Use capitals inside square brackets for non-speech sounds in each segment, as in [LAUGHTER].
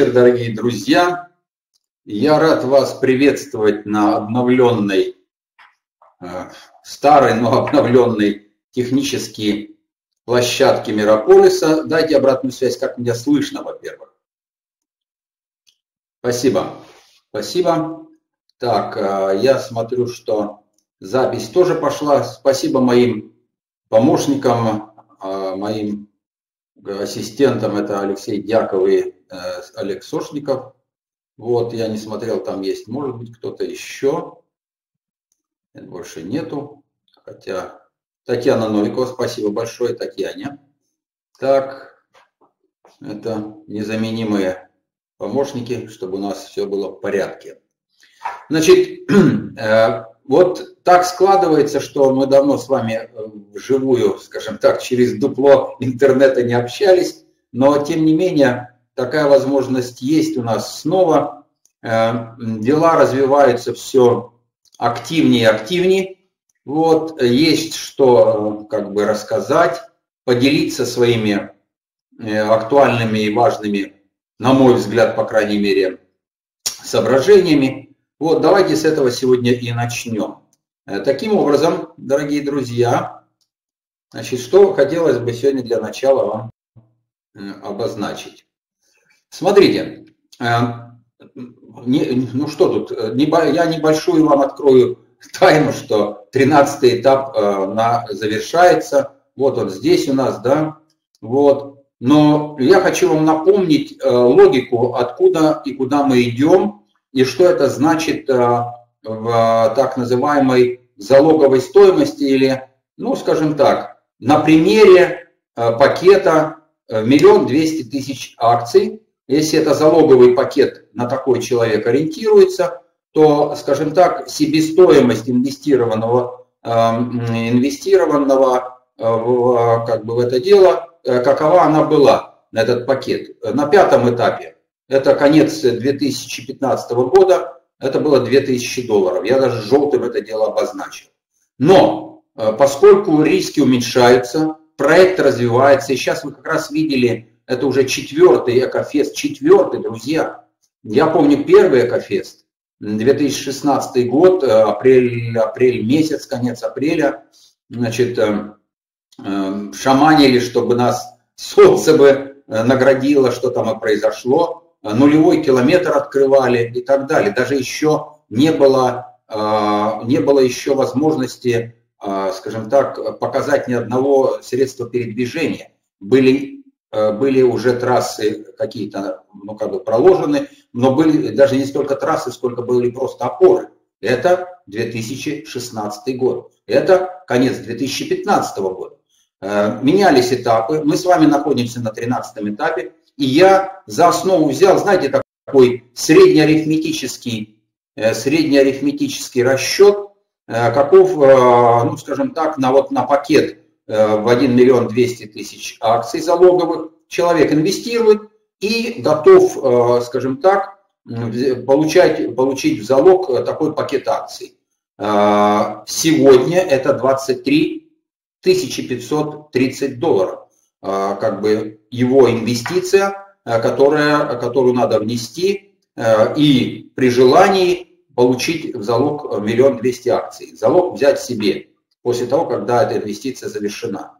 вечер, дорогие друзья. Я рад вас приветствовать на обновленной, э, старой, но обновленной технически площадке Мирополиса. Дайте обратную связь, как меня слышно, во-первых. Спасибо. Спасибо. Так, э, я смотрю, что запись тоже пошла. Спасибо моим помощникам, э, моим ассистентам. Это Алексей Дьяков и Олег Сошников. Вот, я не смотрел, там есть, может быть, кто-то еще. Больше нету. Хотя Татьяна Новикова, спасибо большое Татьяне. Так, это незаменимые помощники, чтобы у нас все было в порядке. Значит, [CLEARS THROAT] э, вот так складывается, что мы давно с вами э, вживую, скажем так, через дупло интернета не общались, но тем не менее такая возможность есть у нас снова. Э, дела развиваются все активнее и активнее. Вот, есть что как бы рассказать, поделиться своими актуальными и важными, на мой взгляд, по крайней мере, соображениями. Вот, давайте с этого сегодня и начнем. Э, таким образом, дорогие друзья, значит, что хотелось бы сегодня для начала вам э, обозначить. Смотрите, э, не, ну что тут, я небольшую вам открою [LAUGHS] тайну, что 13 этап на, завершается. Вот он здесь у нас, да, вот. Но я хочу вам напомнить логику, откуда и куда мы идем, и что это значит э, в так называемой залоговой стоимости или, ну, скажем так, на примере э, пакета э, миллион двести тысяч акций. Если это залоговый пакет на такой человек ориентируется, то, скажем так, себестоимость инвестированного, инвестированного в, как бы в это дело, какова она была на этот пакет. На пятом этапе это конец 2015 года, это было 2000 долларов. Я даже желтым это дело обозначил. Но э, поскольку риски уменьшаются, проект развивается, и сейчас вы как раз видели, это уже четвертый Экофест, четвертый, друзья. Я помню первый Экофест, 2016 год, э, апрель, апрель месяц, конец апреля, значит, э, шаманили, чтобы нас солнце бы наградило, что там и произошло. Э, нулевой километр открывали и так далее. Даже еще не было, э, не было еще возможности, э, скажем так, показать ни одного средства передвижения. Были, были уже трассы какие-то, ну, как бы проложены, но были даже не столько трассы, сколько были просто опоры. Это 2016 год. Это конец 2015 года. Менялись этапы. Мы с вами находимся на 13 этапе. И я за основу взял, знаете, такой среднеарифметический, э, среднеарифметический расчет, э, каков, э, ну, скажем так, на, вот, на пакет в 1 миллион 200 тысяч акций залоговых человек инвестирует и готов, скажем так, получать, получить в залог такой пакет акций. Сегодня это 23 530 долларов. Как бы его инвестиция, которая, которую надо внести и при желании получить в залог миллион двести акций. Залог взять себе после того, когда эта инвестиция завершена.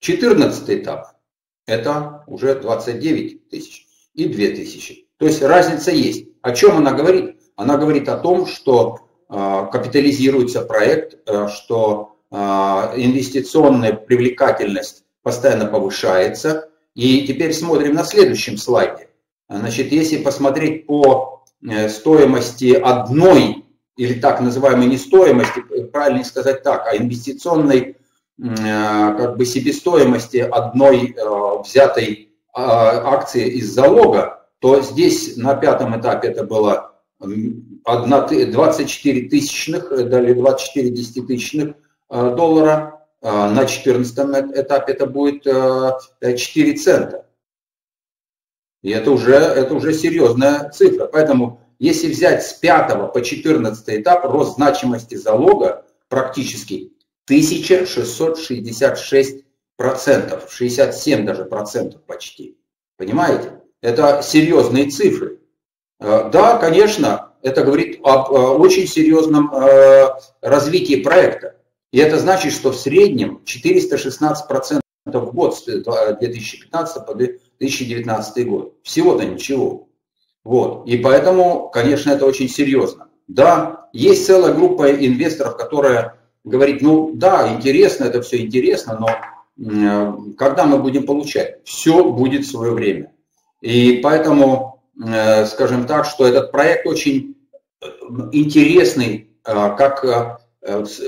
Четырнадцатый этап – это уже 29 тысяч и 2 тысячи. То есть разница есть. О чем она говорит? Она говорит о том, что капитализируется проект, что а, инвестиционная привлекательность постоянно повышается. И теперь смотрим на следующем слайде. Значит, если посмотреть по э, стоимости одной, или так называемой не стоимости, правильно сказать так, а инвестиционной э, как бы себестоимости одной э, взятой а, акции из залога, то здесь на пятом этапе это было 24 тысячных, или 24 десятитысячных Э, доллара, э, на 14 этапе это будет 4 э, цента. И это уже, это уже серьезная цифра. Поэтому если взять с 5 по 14 этап, рост значимости залога практически 1666 процентов, 67 даже процентов почти. Понимаете? Это серьезные цифры. Да, конечно, это говорит об очень серьезном развитии проекта. И это значит, что в среднем 416% в год с 2015 по 2019 год. Всего-то ничего. Вот. И поэтому, конечно, это очень серьезно. Да, есть целая группа инвесторов, которая говорит, ну да, интересно, это все интересно, но когда мы будем получать? Все будет в свое время. И поэтому, э, скажем так, что этот проект очень э, интересный, э, как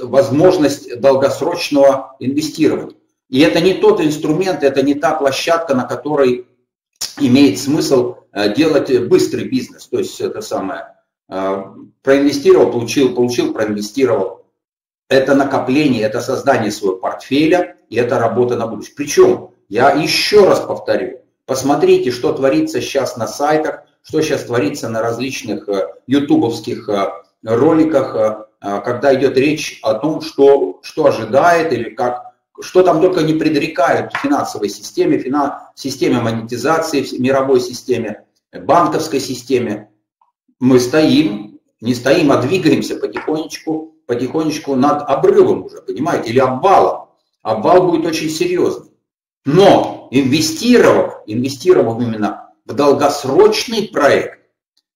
возможность долгосрочного инвестирования. И это не тот инструмент, это не та площадка, на которой имеет смысл делать быстрый бизнес. То есть это самое, э, проинвестировал, получил, получил, проинвестировал. Это накопление, это создание своего портфеля, и это работа на будущее. Причем, я еще раз повторю, посмотрите, что творится сейчас на сайтах, что сейчас творится на различных э, ютубовских роликах, когда идет речь о том, что, что ожидает или как что там только не предрекают финансовой системе, финан, системе монетизации, мировой системе, банковской системе. Мы стоим, не стоим, а двигаемся потихонечку, потихонечку над обрывом уже, понимаете, или обвалом. Обвал будет очень серьезный. Но инвестировав, инвестировав именно в долгосрочный проект,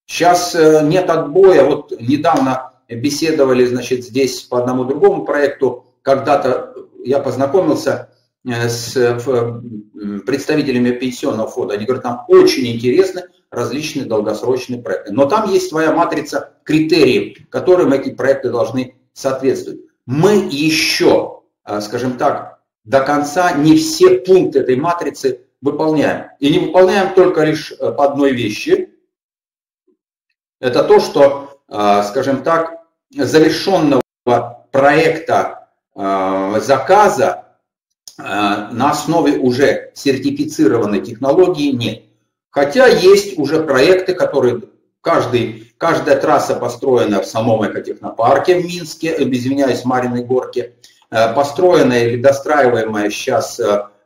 сейчас э, нет отбоя. Вот недавно беседовали, значит, здесь по одному другому проекту, когда-то я познакомился э, с представителями пенсионного фонда. Они говорят, нам очень интересны различные долгосрочные проекты. Но там есть своя матрица критериев, которым эти проекты должны соответствовать. Мы еще, э, скажем так, до конца не все пункты этой матрицы выполняем. И не выполняем только лишь э, по одной вещи. Это то, что, скажем так, завершенного проекта Э, заказа на основе уже сертифицированной технологии нет. Хотя есть уже проекты, которые каждый, каждая трасса построена в самом экотехнопарке в Минске, э, извиняюсь, в Мариной горке, построенная или достраиваемая сейчас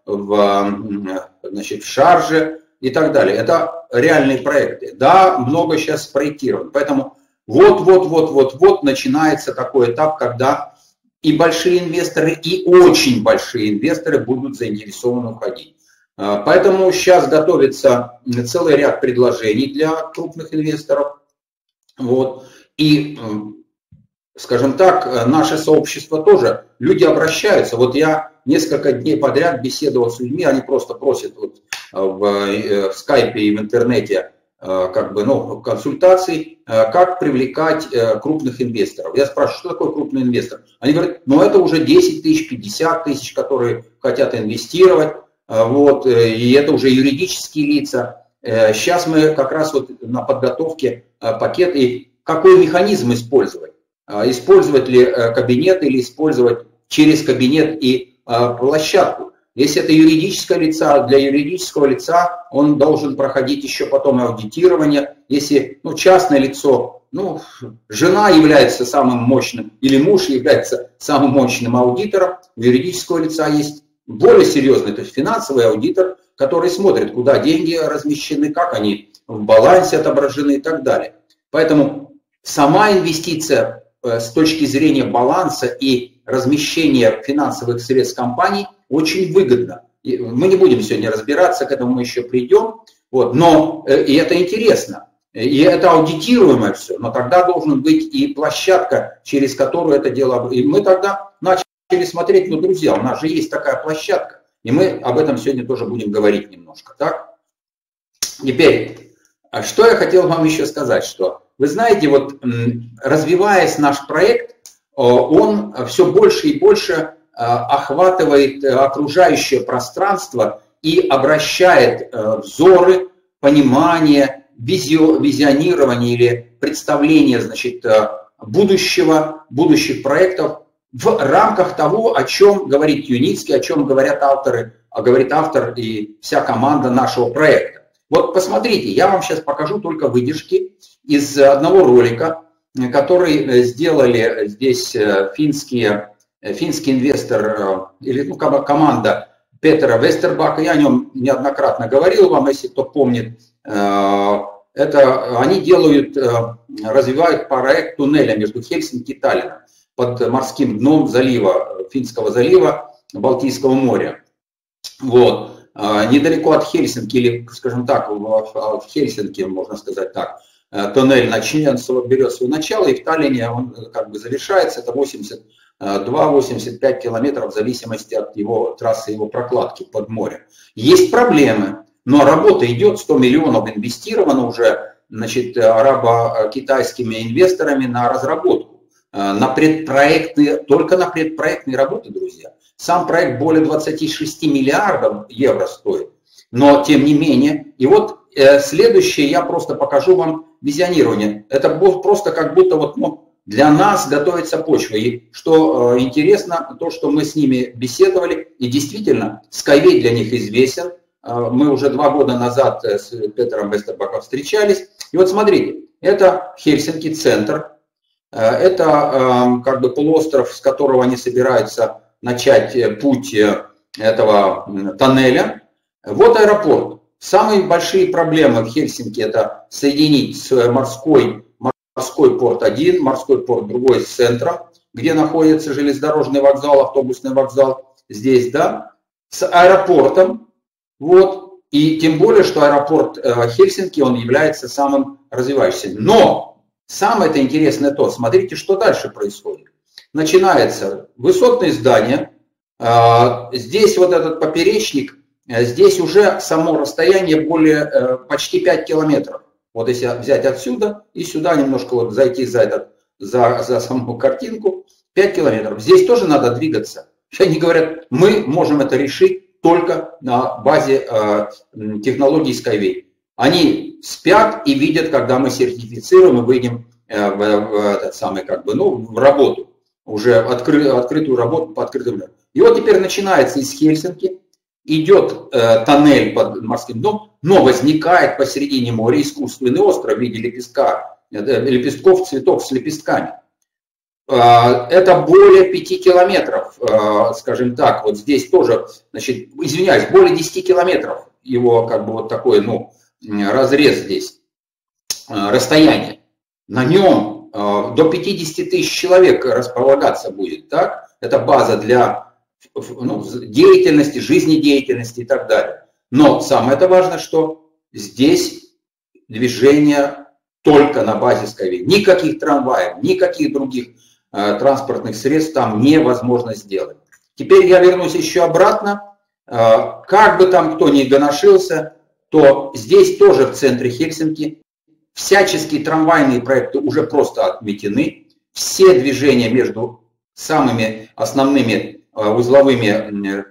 в, значит, в Шарже и так далее. Это реальные проекты. Да, много сейчас спроектировано. Поэтому вот-вот-вот-вот-вот начинается такой этап, когда и большие инвесторы, и очень большие инвесторы будут заинтересованы уходить. А, поэтому сейчас готовится целый ряд предложений для крупных инвесторов. Вот. И, скажем так, наше сообщество тоже, люди обращаются. Вот я несколько дней подряд беседовал с людьми, они просто просят вот в, э, в скайпе и в интернете Э, как бы, ну, консультаций, как привлекать э, крупных инвесторов. Я спрашиваю, что такое крупный инвестор? Они говорят, ну это уже 10 тысяч, 50 тысяч, которые хотят инвестировать, вот, и это уже юридические лица. Сейчас мы как раз вот на подготовке пакета, и какой механизм использовать? Использовать ли кабинет или использовать через кабинет и площадку? Если это юридическое лицо, для юридического лица он должен проходить еще потом аудитирование. Если ну, частное лицо, ну, жена является самым мощным, или муж является самым мощным аудитором, у юридического лица есть более серьезный, то есть финансовый аудитор, который смотрит, куда деньги размещены, как они в балансе отображены и так далее. Поэтому сама инвестиция э, с точки зрения баланса и размещения финансовых средств компаний очень выгодно. И мы не будем сегодня разбираться, к этому мы еще придем, вот, но э, и это интересно. И это аудитируемое все, но тогда должен быть и площадка, через которую это дело... И мы тогда начали смотреть, ну, друзья, у нас же есть такая площадка, и мы об этом сегодня тоже будем говорить немножко, так? Теперь, а что я хотел вам еще сказать, что вы знаете, вот развиваясь наш проект, он все больше и больше Э, охватывает э, окружающее пространство и обращает э, взоры, понимание, визионирование или представление значит, будущего, будущих проектов в рамках того, о чем говорит Юницкий, о чем говорят авторы, а говорит автор и вся команда нашего проекта. Вот посмотрите, я вам сейчас покажу только выдержки из одного ролика, который сделали здесь финские Э, финский инвестор э, или ну, команда Петера Вестербака, я о нем неоднократно говорил вам, если кто помнит, это они делают, развивают проект туннеля между Хельсинки и Таллином под морским дном залива, Финского залива, Балтийского моря. Вот. Недалеко от Хельсинки, или, скажем так, в Хельсинки, можно сказать так, туннель начнется, берет свое начало, и в Таллине он как бы завершается, это 82-85 километров в зависимости от его трассы, его прокладки под море. Есть проблемы, но работа идет, 100 миллионов инвестировано уже значит, арабо-китайскими инвесторами на разработку, э, на предпроектные, только на предпроектные работы, друзья. Сам проект более 26 миллиардов евро стоит, но тем не менее, и вот э, следующее я просто покажу вам визионирование. Это просто как будто вот ну, для нас готовится почва. И что э, интересно, то, что мы с ними беседовали, и действительно, Skyway для них известен, а, мы уже два года назад э, с Петером Вестербаком встречались. И вот смотрите, это Хельсинки центр, э, это эм, как бы полуостров, с которого они собираются начать э, путь этого тоннеля. Вот аэропорт. Самые большие проблемы в Хельсинки это соединить с морской, морской порт один, морской порт другой с центром, где находится железнодорожный вокзал, автобусный вокзал, здесь, да, с аэропортом, вот. И тем более, что аэропорт э, Хельсинки, он является самым развивающимся. Но самое это интересное то, смотрите, что дальше происходит. Начинается высотные здания, э, здесь вот этот поперечник, э, здесь уже само расстояние более почти 5 километров. Вот если взять отсюда и сюда немножко вот зайти за, этот, за, за саму картинку, 5 километров. Здесь тоже надо двигаться. [LAUGHS] Они говорят, мы можем это решить только на базе э, технологий Skyway. Они спят и видят, когда мы сертифицируем и выйдем э, в, в этот самый, как бы, ну, в работу, уже откры, открытую работу по открытым И вот теперь начинается из Хельсинки, идет э, тоннель под морским дном, но возникает посередине моря искусственный остров в виде лепестка, э, лепестков цветов с лепестками. Это более 5 километров, скажем так, вот здесь тоже, значит, извиняюсь, более 10 километров его как бы вот такой, ну, разрез здесь, а, расстояние. На нем до 50 тысяч человек располагаться будет, так? Это база для ну, деятельности, жизнедеятельности и так далее. Но самое это важно, что здесь движение только на базе Скавей. Никаких трамваев, никаких других Э, транспортных средств там невозможно сделать. Теперь я вернусь еще обратно. Э, как бы там кто ни гоношился, то здесь тоже в центре Хельсинки всяческие трамвайные проекты уже просто отметены. Все движения между самыми основными э, узловыми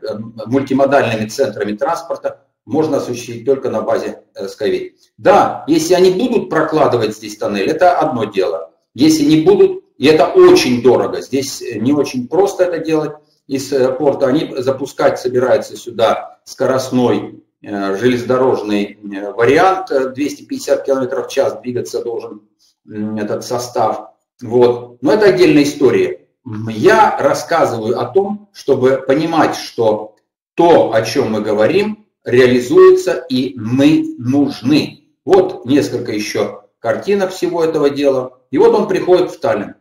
мультимодальными центрами транспорта можно осуществить только на базе Skyway. Да, если они будут прокладывать здесь тоннель, это одно дело. Если не будут, и это очень дорого. Здесь не очень просто это делать из э, порта. Они запускать собираются сюда скоростной э, железнодорожный э, вариант. 250 км в час двигаться должен этот состав. Вот. Но это отдельная история. Я рассказываю о том, чтобы понимать, что то, о чем мы говорим, реализуется и мы нужны. Вот несколько еще картинок всего этого дела. И вот он приходит в Таллин.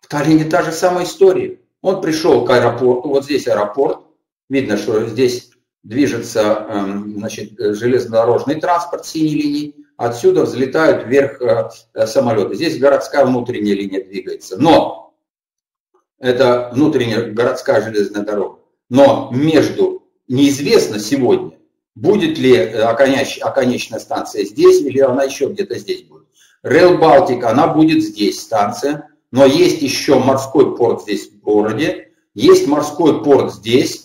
В Таллине та же самая история. Он пришел к аэропорту, вот здесь аэропорт, видно, что здесь движется эм, значит, железнодорожный транспорт синей линии, отсюда взлетают вверх э, э, самолеты. Здесь городская внутренняя линия двигается. Но это внутренняя городская железная дорога. Но между неизвестно сегодня, будет ли э, оконечная станция здесь или она еще где-то здесь будет. Rail Балтика, она будет здесь, станция, но есть еще морской порт здесь в городе, есть морской порт здесь,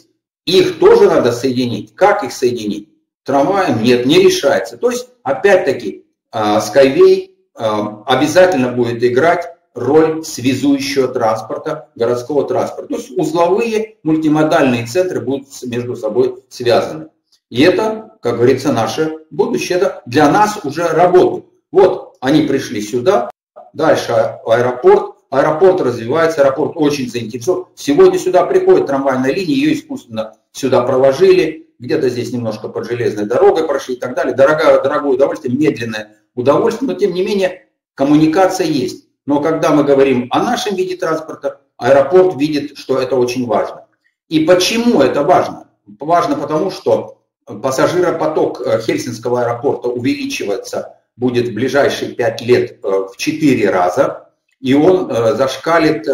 их тоже надо соединить. Как их соединить? Трамваем нет, не решается. То есть, опять-таки, а, Skyway а, обязательно будет играть роль связующего транспорта, городского транспорта. То есть узловые мультимодальные центры будут между собой связаны. И это, как говорится, наше будущее. Это для нас уже работает. Вот они пришли сюда, дальше аэропорт, аэропорт развивается, аэропорт очень заинтересован. Сегодня сюда приходит трамвайная линия, ее искусственно сюда проложили, где-то здесь немножко под железной дорогой прошли и так далее. Дорогое, дорогое удовольствие, медленное удовольствие, но тем не менее коммуникация есть. Но когда мы говорим о нашем виде транспорта, аэропорт видит, что это очень важно. И почему это важно? Важно потому, что пассажиропоток э, Хельсинского аэропорта увеличивается будет в ближайшие 5 лет э, в 4 раза, и он э, зашкалит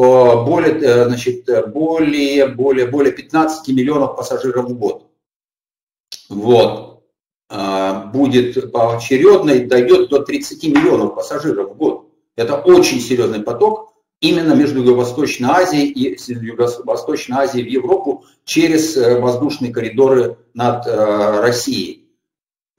более, значит, более, более, более 15 миллионов пассажиров в год. Вот. Будет поочередно и дойдет до 30 миллионов пассажиров в год. Это очень серьезный поток именно между Юго-Восточной Азией и Юго-Восточной Азией в Европу через воздушные коридоры над Россией.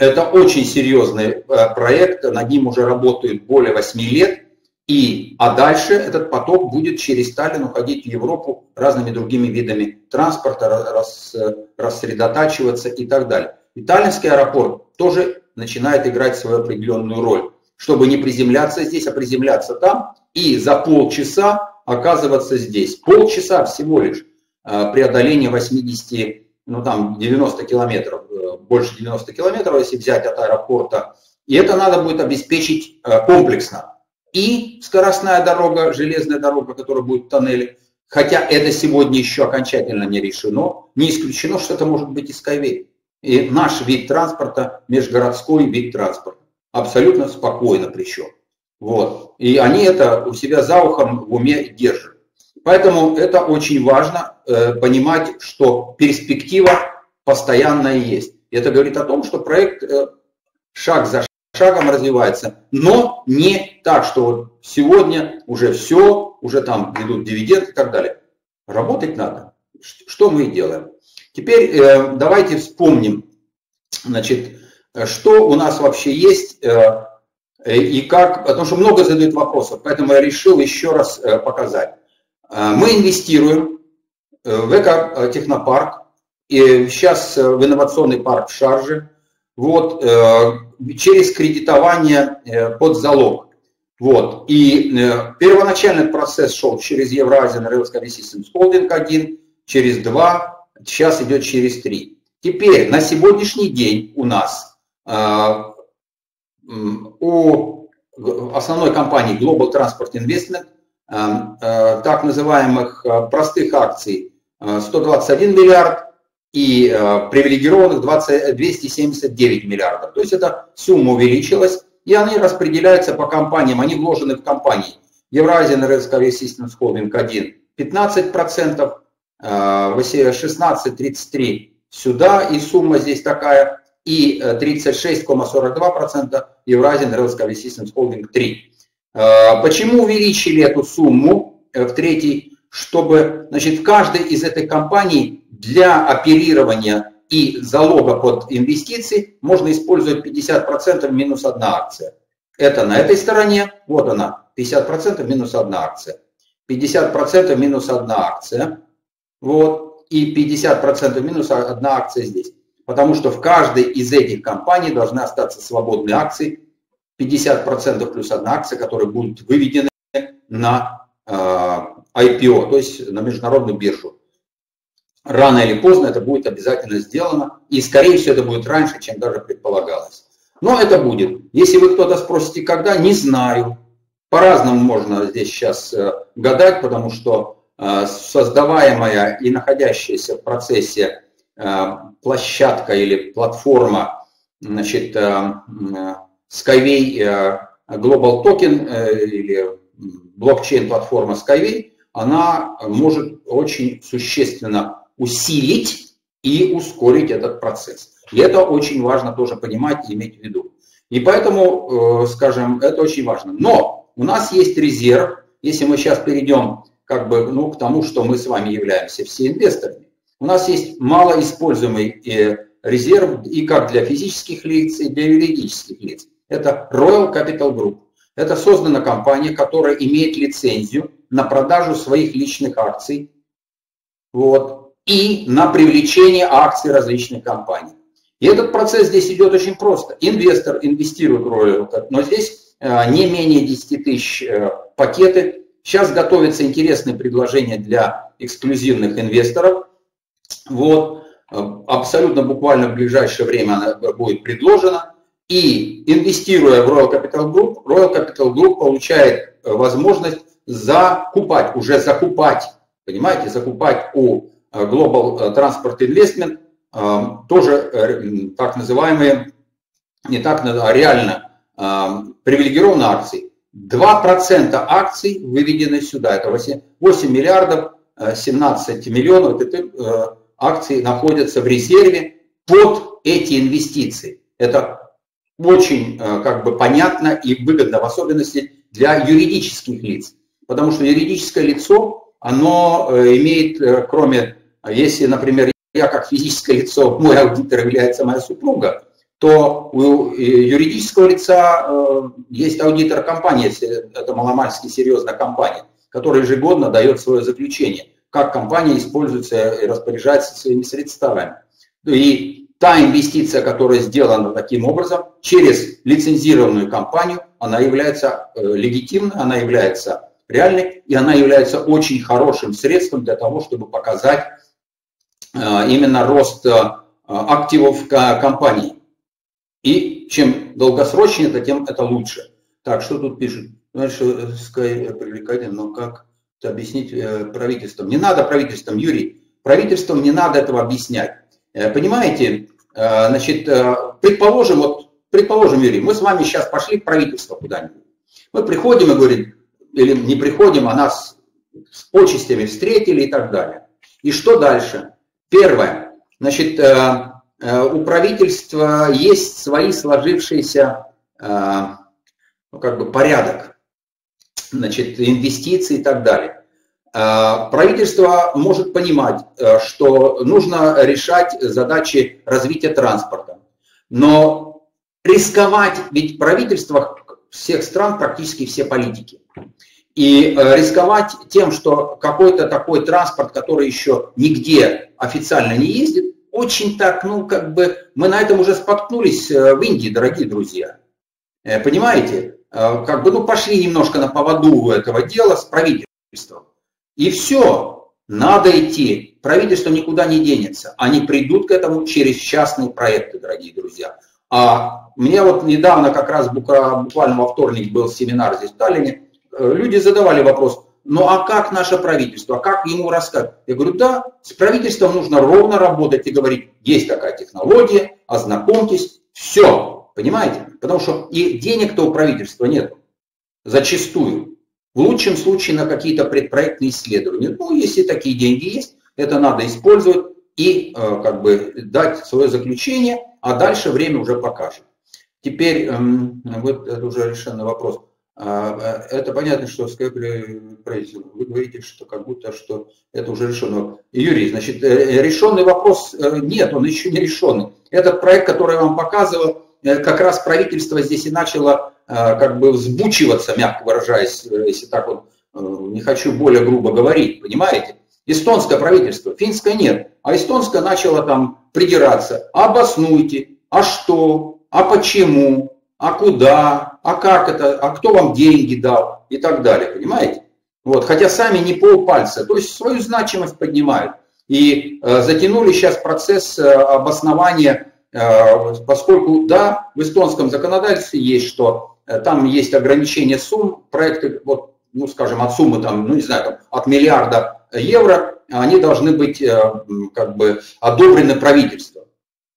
Это очень серьезный э, проект, над ним уже работают более 8 лет. И, а дальше этот поток будет через Сталин уходить в Европу разными другими видами транспорта, рас, рассредотачиваться и так далее. И Таллинский аэропорт тоже начинает играть свою определенную роль, чтобы не приземляться здесь, а приземляться там и за полчаса оказываться здесь. Полчаса всего лишь э, преодоление 80 ну там 90 километров, э, больше 90 километров, если взять от аэропорта. И это надо будет обеспечить э, комплексно. И скоростная дорога, железная дорога, которая будет в тоннеле, хотя это сегодня еще окончательно не решено, не исключено, что это может быть и Skyway. И наш вид транспорта, межгородской вид транспорта. Абсолютно спокойно причем. Вот. И они это у себя за ухом в уме держат. Поэтому это очень важно э, понимать, что перспектива постоянная есть. Это говорит о том, что проект э, шаг за шагом развивается, но не так, что вот сегодня уже все, уже там идут дивиденды и так далее. Работать надо. Что мы и делаем. Теперь э, давайте вспомним, значит, что у нас вообще есть и как, потому что много задают вопросов, поэтому я решил еще раз показать. А, мы инвестируем э, в экотехнопарк, и сейчас э, в инновационный парк в Шарже, вот, э, через кредитование под залог. Вот. И первоначальный процесс шел через Евразиan Railsky Systems Holding 1, через 2, сейчас идет через 3. Теперь на сегодняшний день у нас у основной компании Global Transport Investment э, так называемых э, простых акций 121 э, миллиард и привилегированных 20, 279 миллиардов. То есть эта сумма увеличилась, и они распределяются по компаниям, они вложены в компании. Евразия Railsky Systems Holding 1 15%, 16-33 сюда, и сумма здесь такая, и 36,42% Евразия Railsky Systems Holding 3. А, почему увеличили эту сумму э, в третий? Чтобы значит, в каждой из этих компаний для оперирования и залога под инвестиции можно использовать 50% минус одна акция. Это на этой стороне, вот она, 50% минус одна акция. 50% минус одна акция. Вот. И 50% минус одна акция здесь. Потому что в каждой из этих компаний должны остаться свободные акции 50% плюс одна акция, которые будут выведены на IPO, то есть на международную биржу. Рано или поздно это будет обязательно сделано, и скорее всего это будет раньше, чем даже предполагалось. Но это будет. Если вы кто-то спросите, когда, не знаю. По-разному можно здесь сейчас э, гадать, потому что э, создаваемая и находящаяся в процессе э, площадка или платформа значит, Skyway Global Token или блокчейн-платформа Skyway, она может очень существенно усилить и ускорить этот процесс. И это очень важно тоже понимать и иметь в виду. И поэтому, э, скажем, это очень важно. Но у нас есть резерв, если мы сейчас перейдем как бы, ну, к тому, что мы с вами являемся все инвесторами. У нас есть малоиспользуемый резерв и как для физических лиц, и для юридических лиц. Это Royal Capital Group. Это создана компания, которая имеет лицензию на продажу своих личных акций вот, и на привлечение акций различных компаний. И этот процесс здесь идет очень просто. Инвестор инвестирует в Royal, но здесь э, не менее 10 тысяч э, пакеты. Сейчас готовятся интересные предложения для эксклюзивных инвесторов. Вот. абсолютно буквально в ближайшее время она будет предложена. И инвестируя в Royal Capital Group, Royal Capital Group получает возможность закупать, уже закупать, понимаете, закупать у Global Transport Investment тоже так называемые, не так, а реально привилегированные акции. 2% акций выведены сюда, это 8, 8 миллиардов 17 миллионов акций находятся в резерве под эти инвестиции. Это очень как бы понятно и выгодно, в особенности для юридических лиц. Потому что юридическое лицо, оно имеет, кроме, если, например, я как физическое лицо, мой аудитор является моя супруга, то у юридического лица э, есть аудитор компании, если это маломальски серьезная компания, которая ежегодно дает свое заключение, как компания используется и распоряжается своими средствами. И та инвестиция, которая сделана таким образом, через лицензированную компанию, она является э, легитимной, она является реальной, и она является очень хорошим средством для того, чтобы показать э, именно рост активов компании. И чем долгосрочнее это, тем это лучше. Так, что тут пишут? Знаешь, Sky привлекательно, но как это объяснить э, правительством? Не надо правительством, Юрий. Правительством не надо этого объяснять. Э, понимаете, э, значит, предположим, вот, предположим, Юрий, мы с вами сейчас пошли в правительство куда-нибудь. Мы приходим и говорим, или не приходим, а нас с почестями встретили и так далее. И что дальше? Первое, значит, Э, у правительства есть свои сложившиеся э, ну, как бы порядок, значит, инвестиции и так далее. Э, правительство может понимать, что нужно решать задачи развития транспорта, но рисковать, ведь правительство всех стран практически все политики. И рисковать тем, что какой-то такой транспорт, который еще нигде официально не ездит, очень так, ну, как бы, мы на этом уже споткнулись э, в Индии, дорогие друзья. Э, понимаете? Э, как бы, ну, пошли немножко на поводу этого дела с правительством. И все, надо идти. Правительство никуда не денется. Они придут к этому через частные проекты, дорогие друзья. А мне вот недавно, как раз буквально во вторник был семинар здесь в Таллине, люди задавали вопрос, ну а как наше правительство, а как ему рассказать? Я говорю, да, с правительством нужно ровно работать и говорить, есть такая технология, ознакомьтесь, все, понимаете? Потому что и денег-то у правительства нет, зачастую. В лучшем случае на какие-то предпроектные исследования. Ну, если такие деньги есть, это надо использовать и э, как бы дать свое заключение, а дальше время уже покажет. Теперь, эм, вот это уже решенный вопрос. А, э, это понятно, что Skype правительство. Вы говорите, что как будто что это уже решено. Юрий, значит, э, решенный вопрос э, нет, он еще не решенный. Этот проект, который я вам показывал, как раз правительство здесь и начало как бы взбучиваться, мягко выражаясь, если так вот, не хочу более грубо говорить, понимаете? Эстонское правительство, финское нет, а эстонское начало там придираться. Обоснуйте, а что, а почему, а куда, а как это, а кто вам деньги дал и так далее, понимаете? Вот, хотя сами не полпальца, то есть свою значимость поднимают. И э, затянули сейчас процесс э, обоснования, э, поскольку, да, в эстонском законодательстве есть, что э, там есть ограничение сумм, проекты, вот, ну, скажем, от суммы, там, ну, не знаю, там, от миллиарда евро, они должны быть э, как бы одобрены правительством.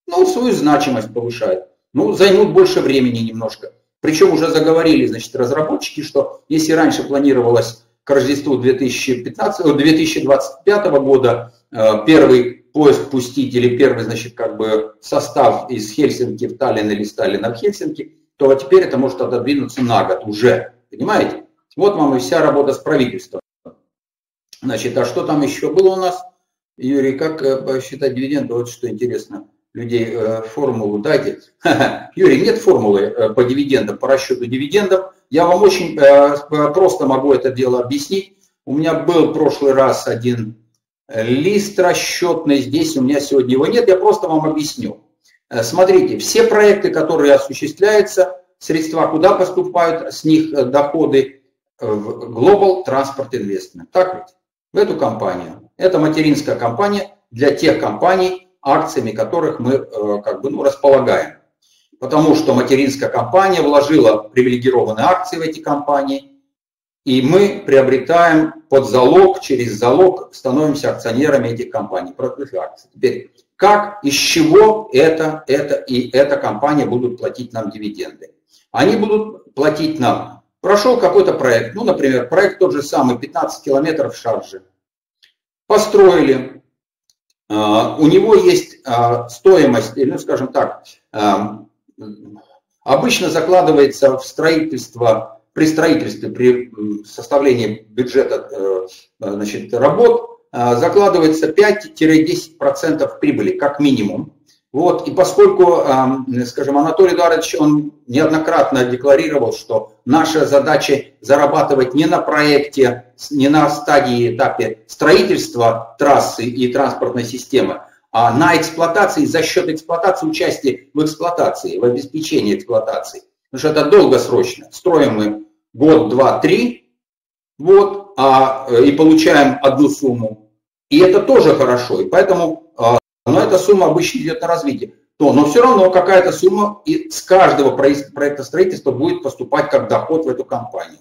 Ну, свою значимость повышает ну, займут больше времени немножко. Причем уже заговорили, значит, разработчики, что если раньше планировалось к Рождеству 2015, 2025 года э, первый поезд пустить или первый, значит, как бы состав из Хельсинки в Таллин или из в Хельсинки, то теперь это может отодвинуться на год уже. Понимаете? Вот вам и вся работа с правительством. Значит, а что там еще было у нас? Юрий, как э, посчитать дивиденды? Вот что интересно людей э, формулу дайте. [LAUGHS] Юрий, нет формулы э, по дивидендам, по расчету дивидендов. Я вам очень э, просто могу это дело объяснить. У меня был в прошлый раз один лист расчетный, здесь у меня сегодня его нет, я просто вам объясню. Смотрите, все проекты, которые осуществляются, средства куда поступают, с них доходы в Global Transport Investment. Так ведь? В эту компанию. Это материнская компания для тех компаний, акциями которых мы э, как бы, ну, располагаем. Потому что материнская компания вложила привилегированные акции в эти компании, и мы приобретаем под залог, через залог становимся акционерами этих компаний, против акций. Теперь, как, из чего это, это и эта компания будут платить нам дивиденды? Они будут платить нам. Прошел какой-то проект, ну, например, проект тот же самый, 15 километров шаржи. Построили, у него есть а, стоимость, ну, скажем так, а, обычно закладывается в строительство, при строительстве, при составлении бюджета э, значит, работ, закладывается 5-10% прибыли, как минимум. Вот, и поскольку, скажем, Анатолий Эдуардович, он неоднократно декларировал, что наша задача зарабатывать не на проекте, не на стадии, этапе строительства трассы и транспортной системы, а на эксплуатации, за счет эксплуатации, участия в эксплуатации, в обеспечении эксплуатации. Потому что это долгосрочно. Строим мы год, два, три, вот, а, и получаем одну сумму. И это тоже хорошо. И поэтому а, но эта сумма обычно идет на развитие, то, но все равно какая-то сумма и с каждого проекта строительства будет поступать как доход в эту компанию.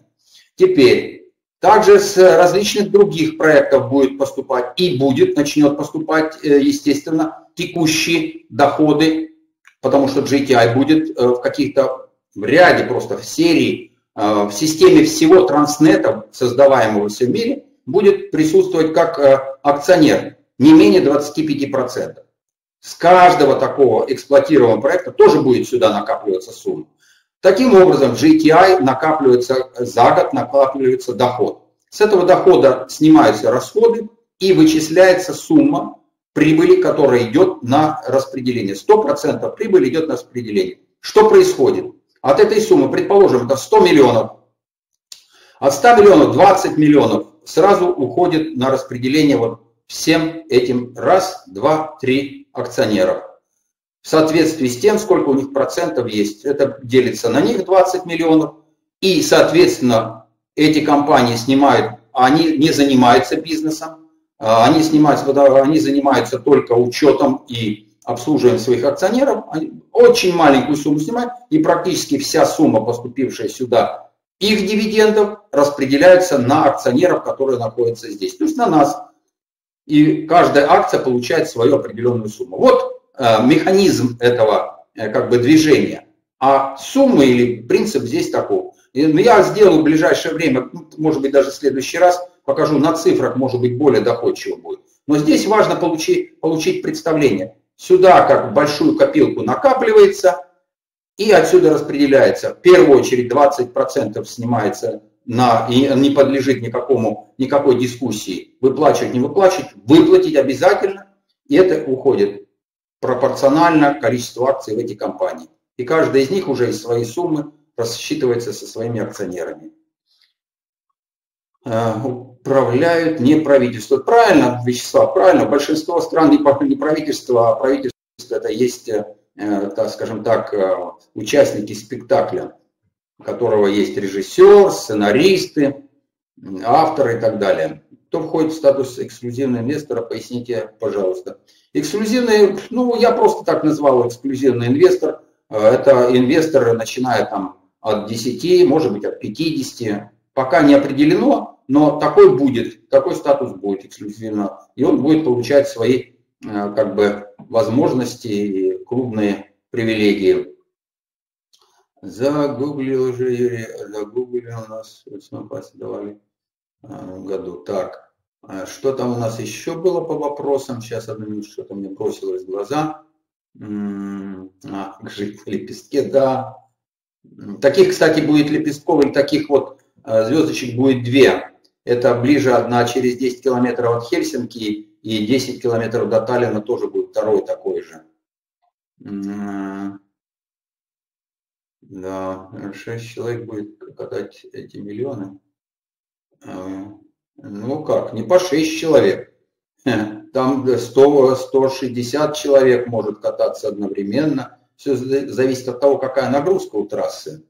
Теперь, также с различных других проектов будет поступать и будет, начнет поступать, э, естественно, текущие доходы, потому что GTI будет э, в каких-то, в ряде просто, в серии, э, в системе всего транснета, создаваемого в мире, будет присутствовать как акционер не менее 25%. С каждого такого эксплуатируемого проекта тоже будет сюда накапливаться сумма. Таким образом, в GTI накапливается за год, накапливается доход. С этого дохода снимаются расходы и вычисляется сумма прибыли, которая идет на распределение. 100% прибыли идет на распределение. Что происходит? От этой суммы, предположим, это 100 миллионов. От 100 миллионов 20 миллионов сразу уходит на распределение вот всем этим раз, два, три акционеров. В соответствии с тем, сколько у них процентов есть, это делится на них 20 миллионов. И, соответственно, эти компании снимают, они не занимаются бизнесом, а они, снимаются, они занимаются только учетом и обслуживанием своих акционеров. Они очень маленькую сумму снимают, и практически вся сумма, поступившая сюда, их дивидендов распределяется на акционеров, которые находятся здесь. То есть на нас, и каждая акция получает свою определенную сумму. Вот механизм этого э, как бы движения. А сумма или принцип здесь такой. Ну, я сделаю в ближайшее время, ну, может быть даже в следующий раз, покажу на цифрах, может быть более доходчиво будет. Но здесь важно получить, получить представление. Сюда как большую копилку накапливается и отсюда распределяется. В первую очередь 20% снимается на, и не подлежит никакому, никакой дискуссии, выплачивать, не выплачивать, выплатить обязательно, и это уходит пропорционально количеству акций в эти компании. И каждая из них уже из своей суммы рассчитывается со своими акционерами. Э, управляют не правительство. Правильно, Вячеслав, правильно. Большинство стран не правительство, а правительство это есть, э, скажем так, э, участники спектакля у которого есть режиссер, сценаристы, авторы и так далее. Кто входит в статус эксклюзивного инвестора, поясните, пожалуйста. Эксклюзивный, ну, я просто так назвал эксклюзивный инвестор. Это инвесторы, начиная там от 10, может быть, от 50. Пока не определено, но такой будет, такой статус будет эксклюзивно. И он будет получать свои э, как бы возможности и клубные привилегии. Загуглил уже, Юрий, загуглил нас, давали а, году. Так, что там у нас еще было по вопросам? Сейчас одну минуту, что-то мне бросилось в глаза. А, в лепестке, да. Таких, кстати, будет лепестков, или таких вот а, звездочек будет две. Это ближе одна через 10 километров от Хельсинки, и 10 километров до Таллина тоже будет второй такой же. Да, 6 человек будет катать эти миллионы. Ну как, не по 6 человек. [LAUGHS] Там 100, 160 человек может кататься одновременно. Все зависит от того, какая нагрузка у трассы.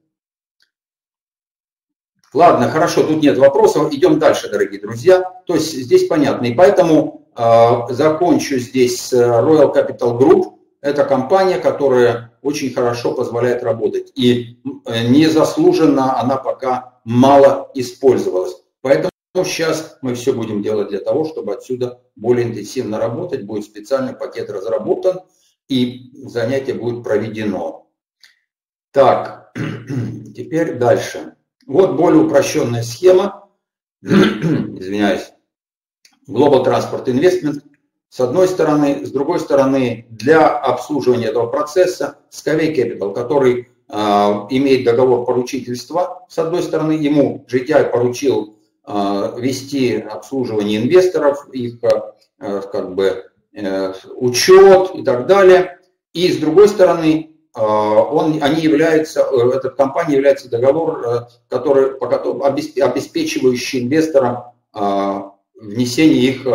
Ладно, хорошо, тут нет вопросов. Идем дальше, дорогие друзья. То есть здесь понятно. И поэтому закончу здесь с Royal Capital Group. Это компания, которая очень хорошо позволяет работать. И незаслуженно она пока мало использовалась. Поэтому сейчас мы все будем делать для того, чтобы отсюда более интенсивно работать. Будет специальный пакет разработан и занятие будет проведено. Так, [CLEARS THROAT] теперь дальше. Вот более упрощенная схема. [CLEARS THROAT] Извиняюсь. Global Transport Investment с одной стороны, с другой стороны, для обслуживания этого процесса Skyway Capital, который э, имеет договор поручительства, с одной стороны, ему GTI поручил вести обслуживание инвесторов, их э, как бы э, учет и так далее. И с другой стороны, он, они являются, эта компания является договор, который, обеспечивающий инвесторам внесение их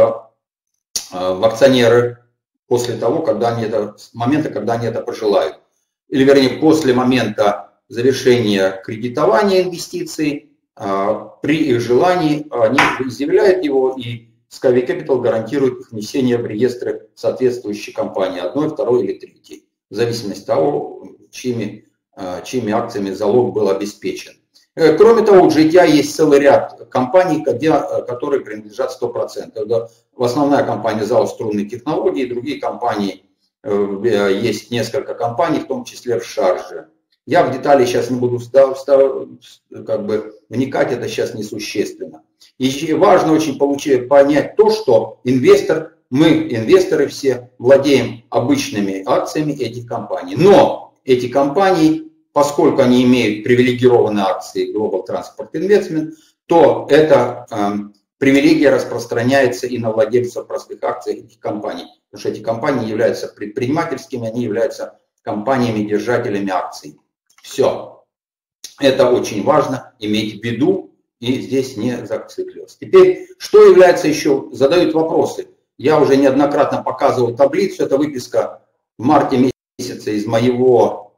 Э, в акционеры после того, когда они это, с момента, когда они это пожелают. Или, вернее, после момента завершения кредитования инвестиций, э, при их желании они изъявляют его, и Skyway Capital гарантирует их внесение в реестры соответствующей компании, одной, второй или третьей, в зависимости от того, чьими, э, чьими акциями залог был обеспечен. Э, кроме того, у GTI есть целый ряд компаний, э, которые принадлежат 100%. Это основная компания зал струнной технологии, другие компании, э, есть несколько компаний, в том числе в Шарже. Я в детали сейчас не буду как бы, вникать, это сейчас несущественно. И важно очень получить, понять то, что инвестор, мы, инвесторы все, владеем обычными акциями этих компаний. Но эти компании поскольку они имеют привилегированные акции Global Transport Investment, то эта э, привилегия распространяется и на владельцев простых акций этих компаний. Потому что эти компании являются предпринимательскими, они являются компаниями-держателями акций. Все. Это очень важно иметь в виду и здесь не зацикливаться. Теперь, что является еще, задают вопросы. Я уже неоднократно показывал таблицу, это выписка в марте месяце из моего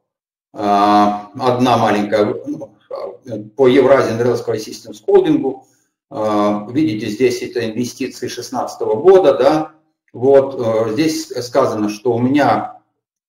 а, одна маленькая ну, по Евразиан Railsky Systems Holding. А, видите, здесь это инвестиции 2016 года, да. Вот э, здесь сказано, что у меня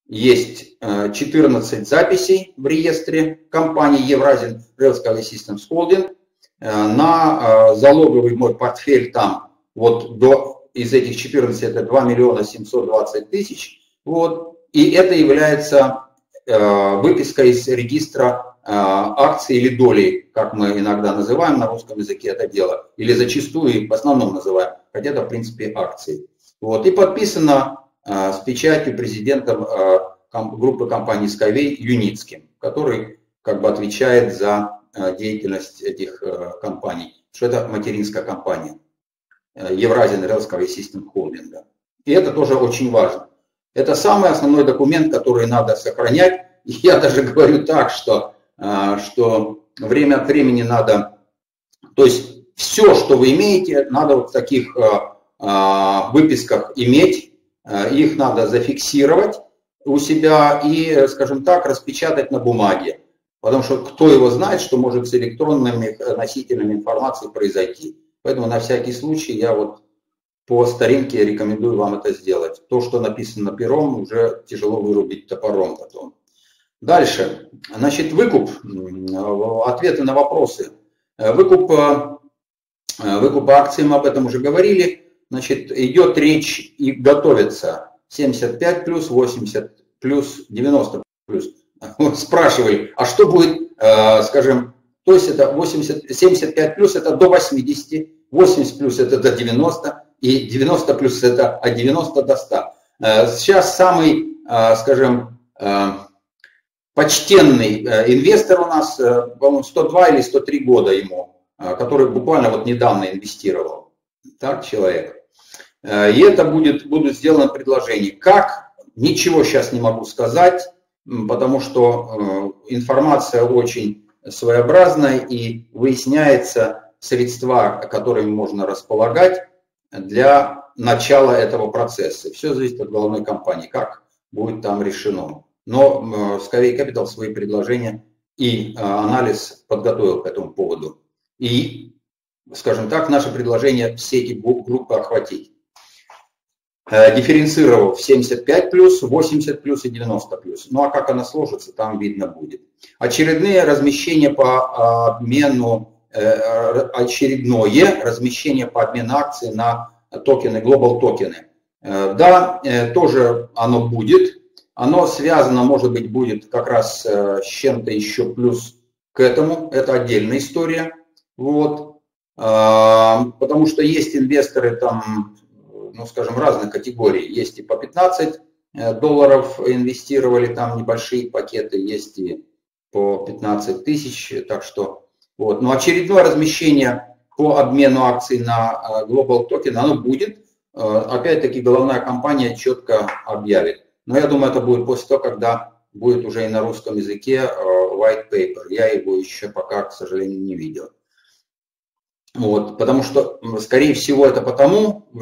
есть 14 э, записей в реестре компании Евразиан Railsky Systems Holding. Э, на залоговый мой портфель там вот до, из этих 14 это 2 миллиона 720 тысяч. Вот. И это является Э, выписка из регистра э, акций или доли, как мы иногда называем на русском языке это дело, или зачастую в основном называем, хотя это в принципе акции. Вот, и подписано э, с печатью президентом группы компаний Skyway Юницким, который как бы отвечает за деятельность этих компаний, что это материнская компания Евразиан Railsky System Holding. И это тоже очень важно. Это самый основной документ, который надо сохранять. Я даже [LAUGHS] говорю так, что, а, что время от времени надо, то есть все, что вы имеете, надо вот в таких а, а, выписках иметь, их надо зафиксировать у себя и, скажем так, распечатать на бумаге. Потому что кто его знает, что может с электронными носителями информации произойти. Поэтому на всякий случай я вот по старинке рекомендую вам это сделать. То, что написано пером, уже тяжело вырубить топором потом. Дальше. Значит, выкуп. Ответы на вопросы. Выкуп, выкуп акций, мы об этом уже говорили. Значит, идет речь и готовится 75 плюс, 80 плюс, 90 плюс. [LAUGHS] Спрашивали, а что будет, э, скажем, то есть это 80, 75 плюс это до 80, 80 плюс это до 90, и 90 плюс это от 90 до 100. Э, сейчас самый, э, скажем, почтенный инвестор у нас, по-моему, 102 или 103 года ему, который буквально вот недавно инвестировал. Так, человек. И это будет, будут сделаны предложения. Как? Ничего сейчас не могу сказать, потому что информация очень своеобразная и выясняется средства, которыми можно располагать для начала этого процесса. Все зависит от головной компании, как будет там решено. Но Skyway Capital свои предложения и анализ подготовил по этому поводу. И, скажем так, наше предложение все эти группы охватить. дифференцировав 75 плюс, 80 плюс и 90 плюс. Ну а как она сложится, там видно будет. Очередные размещения по обмену, очередное размещение по обмену акций на токены, глобал токены. Да, тоже оно будет. Оно связано, может быть, будет как раз с чем-то еще плюс к этому. Это отдельная история. Вот. А, потому что есть инвесторы там, ну, скажем, разных категорий. Есть и по 15 э, долларов инвестировали, там небольшие пакеты, есть и по 15 тысяч. Так что, вот. Но очередное размещение по обмену акций на э, Global Token, оно будет. Э, опять-таки, головная компания четко объявит. Но я думаю, это будет после того, когда будет уже и на русском языке white paper. Я его еще пока, к сожалению, не видел. Вот, потому что, скорее всего, это потому, э,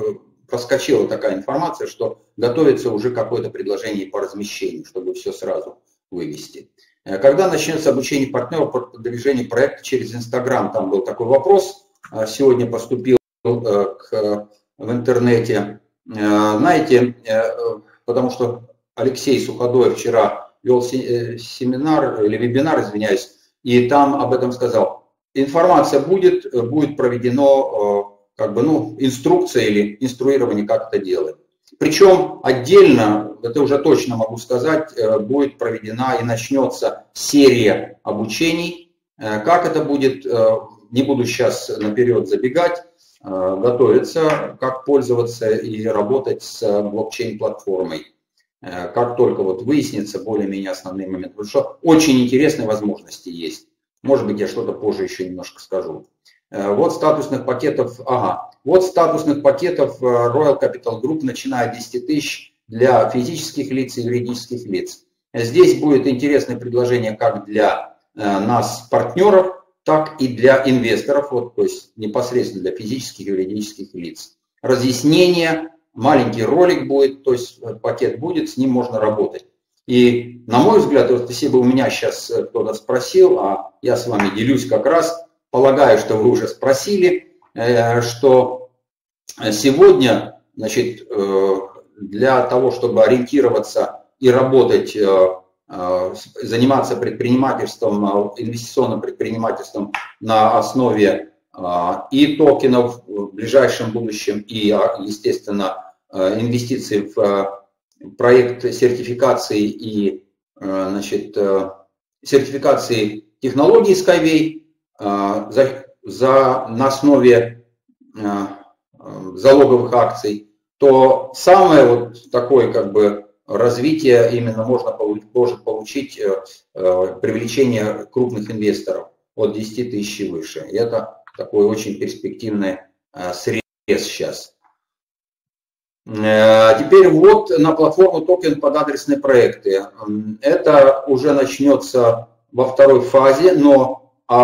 проскочила такая информация, что готовится уже какое-то предложение по размещению, чтобы все сразу вывести. Э, когда начнется обучение партнеров по продвижению проекта через Инстаграм, там был такой вопрос, э, сегодня поступил к, в интернете. Знаете, потому что Алексей Суходоев вчера вел семинар или вебинар, извиняюсь, и там об этом сказал информация будет, э, будет проведено э, как бы, ну, инструкция или инструирование, как это делать. Причем отдельно, это уже точно могу сказать, э, будет проведена и начнется серия обучений. Как это будет, не буду сейчас наперед забегать, готовиться, как пользоваться и работать с блокчейн-платформой. Как только вот выяснится более-менее основные моменты. Потому что очень интересные возможности есть. Может быть, я что-то позже еще немножко скажу. Э, вот статусных пакетов, ага, вот статусных пакетов э, Royal Capital Group, начиная от 10 тысяч для физических лиц и юридических лиц. Здесь будет интересное предложение как для э, нас, партнеров, так и для инвесторов, вот, то есть непосредственно для физических и юридических лиц. Разъяснение, маленький ролик будет, то есть пакет будет, с ним можно работать. И, на мой взгляд, вот если бы у меня сейчас э, кто-то спросил, а я с вами делюсь как раз, полагаю, что вы уже спросили, э, что сегодня, значит, э, для того, чтобы ориентироваться и работать, заниматься предпринимательством, инвестиционным предпринимательством на основе и токенов в ближайшем будущем, и, естественно, инвестиций в проект сертификации и э, значит, э, сертификации технологий Skyway э, за, за, на основе залоговых акций, то самое вот такое как бы развитие именно можно может получить привлечение крупных инвесторов от 10 тысяч и выше. И это такой очень перспективный срез сейчас. Э, теперь вот на платформу токен под адресные проекты. Это уже начнется во второй фазе, но э,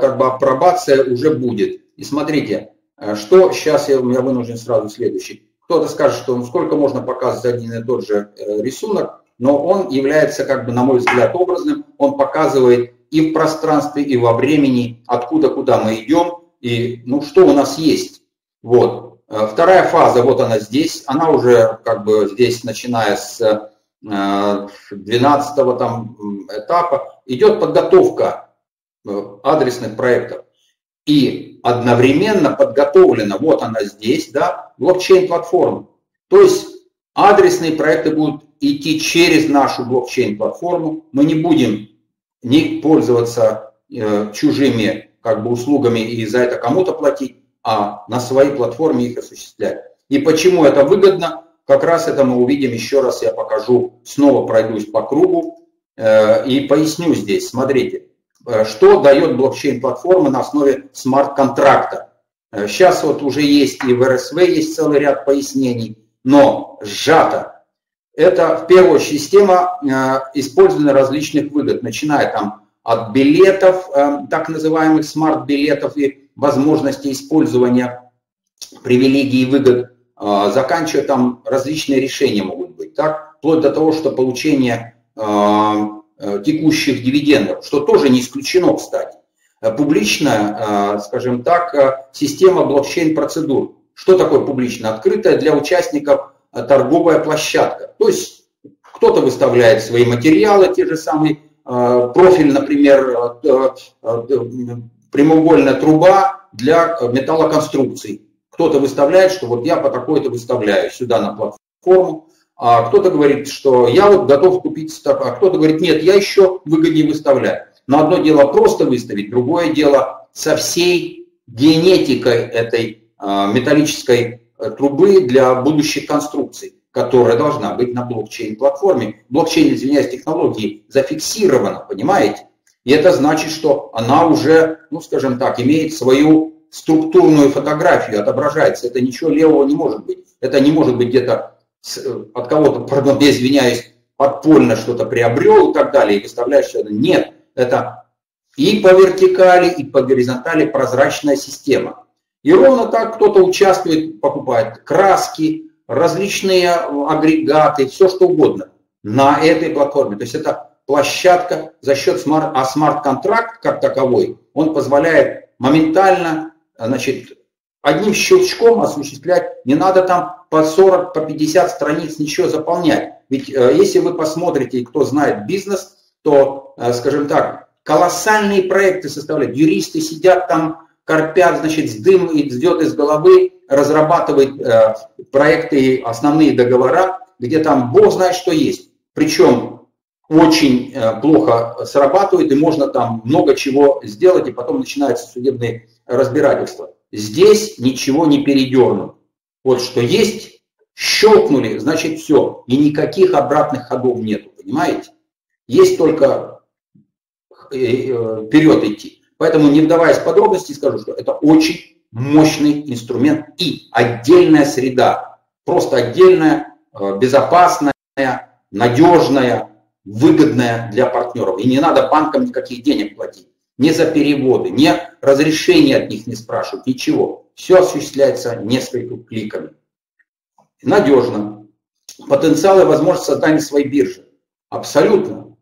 как бы апробация уже будет. И смотрите, э, что сейчас я, я вынужден сразу следующий. Кто-то скажет, что ну, сколько можно показывать один и тот же рисунок, но он является, как бы, на мой взгляд, образным. Он показывает и в пространстве, и во времени, откуда, куда мы идем, и ну, что у нас есть. Вот. Э, вторая фаза, вот она здесь, она уже как бы здесь, начиная с 12 э, там, этапа, идет подготовка э, адресных проектов. И одновременно подготовлена, вот она здесь, да, блокчейн-платформа. То есть адресные проекты будут идти через нашу блокчейн-платформу. Мы не будем не пользоваться чужими как бы услугами и за это кому-то платить а на своей платформе их осуществлять. И почему это выгодно? Как раз это мы увидим еще раз, я покажу, снова пройдусь по кругу э, и поясню здесь. Смотрите, э, что дает блокчейн-платформа на основе смарт-контракта. Э, сейчас вот уже есть и в РСВ есть целый ряд пояснений, но сжато. Это в первую очередь система использования различных выгод, начиная там от билетов, так называемых смарт-билетов и возможности использования привилегий и выгод, а, заканчивая там различные решения могут быть, так, вплоть до того, что получение а, э, текущих дивидендов, что тоже не исключено, кстати. Публичная, а, скажем так, система блокчейн-процедур. Что такое публично? Открытая для участников торговая площадка. То есть кто-то выставляет свои материалы, те же самые профиль, например, прямоугольная труба для металлоконструкций. Кто-то выставляет, что вот я по такой-то выставляю сюда на платформу, а кто-то говорит, что я вот готов купить, а кто-то говорит, нет, я еще выгоднее выставляю. Но одно дело просто выставить, другое дело со всей генетикой этой а, металлической э, трубы для будущих конструкций, которая должна быть на блокчейн-платформе. Блокчейн, извиняюсь, технологии зафиксирована, понимаете? И это значит, что она уже, ну скажем так, имеет свою структурную фотографию, отображается. Это ничего левого не может быть. Это не может быть где-то э, от кого-то, пардон, я извиняюсь, подпольно что-то приобрел и так далее, и выставляешь что-то. Нет, это и по вертикали, и по горизонтали прозрачная система. И ровно так кто-то участвует, покупает краски, различные агрегаты, все что угодно на этой платформе. То есть это площадка за счет смарт, а смарт-контракт как таковой, он позволяет моментально, значит, одним щелчком осуществлять, не надо там по 40, по 50 страниц ничего заполнять. Ведь э, если вы посмотрите, кто знает бизнес, то, э, скажем так, колоссальные проекты составляют. Юристы сидят там, корпят, значит, с дым идет из головы, разрабатывают э, проекты, основные договора, где там бог знает, что есть. Причем очень э, плохо срабатывает, и можно там много чего сделать, и потом начинаются судебные разбирательства. Здесь ничего не передернут. Вот что есть, щелкнули, значит все. И никаких обратных ходов нету, понимаете? Есть только э, э, вперед идти. Поэтому, не вдаваясь в подробности, скажу, что это очень мощный инструмент и отдельная среда. Просто отдельная, безопасная, надежная, выгодная для партнеров. И не надо банкам никаких денег платить. Не за переводы, не разрешения от них не спрашивают, ничего. Все осуществляется несколькими кликами. Надежно. Потенциал и возможность создания своей биржи. Абсолютно.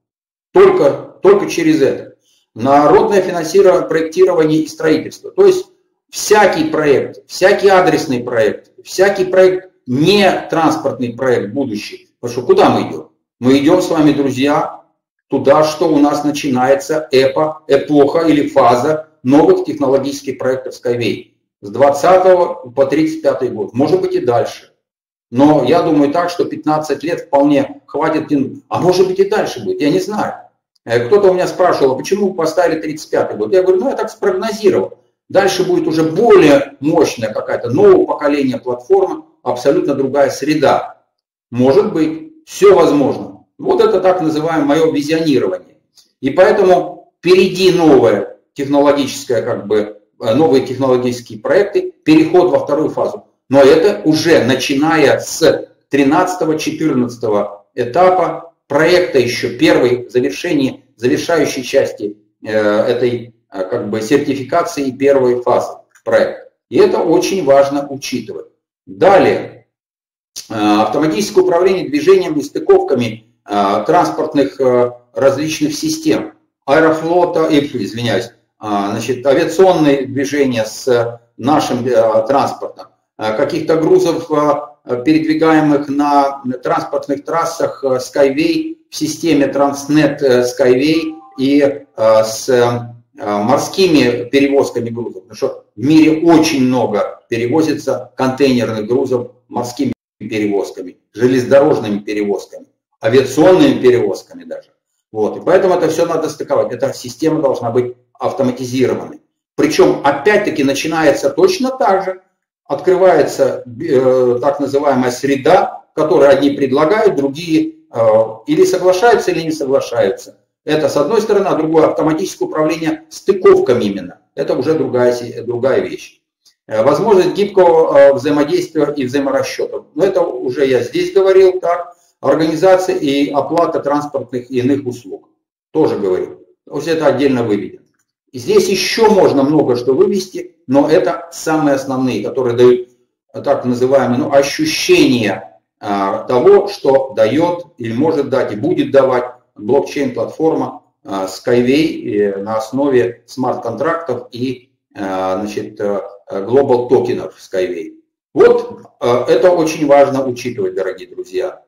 Только, только через это. Народное финансирование, проектирование и строительство. То есть всякий проект, всякий адресный проект, всякий проект, не транспортный проект будущий. Потому что куда мы идем? Мы идем с вами, друзья, туда, что у нас начинается эпо, эпоха или фаза новых технологических проектов Skyway. С 20 по 35 год, может быть и дальше. Но я думаю так, что 15 лет вполне хватит. А может быть и дальше будет, я не знаю. Э, кто-то у меня спрашивал, а почему поставили 35 год? Я говорю, ну я так спрогнозировал. Дальше будет уже более мощная какая-то нового поколения платформа, абсолютно другая среда. Может быть все возможно. Вот это так называемое мое визионирование. И поэтому впереди новое технологическое, как бы, э, новые технологические проекты, переход во вторую фазу. Но это уже начиная с 13-14 этапа проекта еще первой завершения, завершающей части э, этой э, как бы сертификации первой фазы проекта. И это очень важно учитывать. Далее, автоматическое управление движением и стыковками э, транспортных э, различных систем, аэрофлота, извиняюсь, значит, авиационные движения с нашим транспортом, каких-то грузов, передвигаемых на транспортных трассах Skyway в системе Transnet Skyway и с морскими перевозками грузов, потому что в мире очень много перевозится контейнерных грузов морскими перевозками, железнодорожными перевозками, авиационными перевозками даже. Вот. И поэтому это все надо стыковать. Эта система должна быть автоматизированной. Причем, опять-таки, начинается точно так же. Открывается э, так называемая среда, которую одни предлагают, другие э, или соглашаются, или не соглашаются. Это с одной стороны, а другое автоматическое управление стыковками именно. Это уже другая, другая вещь. Э, возможность гибкого э, взаимодействия и взаиморасчетов. Но это уже я здесь говорил, так. Организация и оплата транспортных и иных услуг. Тоже говорил. То есть это отдельно выведено. Здесь еще можно много что вывести, но это самые основные, которые дают э, так называемое ну, ощущение того, что дает или может дать и будет давать блокчейн-платформа Skyway на основе смарт-контрактов и значит, Global токенов Skyway. Вот это очень важно учитывать, дорогие друзья.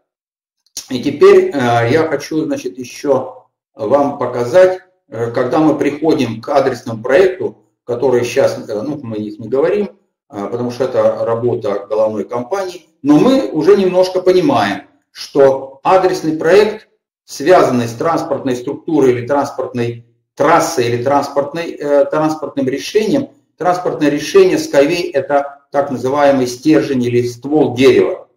И теперь я хочу, значит, еще вам показать, когда мы приходим к адресному проекту, который сейчас, ну, мы их не говорим, потому что это работа головной компании, но мы уже немножко понимаем, что адресный проект, связанный с транспортной структурой или транспортной трассой или транспортной, э, транспортным решением, транспортное решение Skyway – это так называемый стержень или ствол дерева.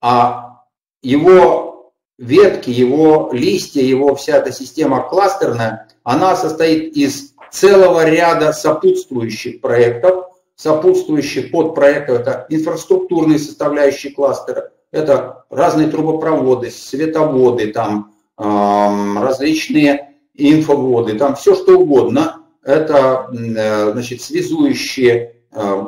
А его ветки, его листья, его вся эта система кластерная, она состоит из целого ряда сопутствующих проектов, сопутствующих подпроектов. Это инфраструктурные составляющие кластера, это разные трубопроводы, световоды, там, различные инфоводы, там все что угодно. Это э, значит, связующие э,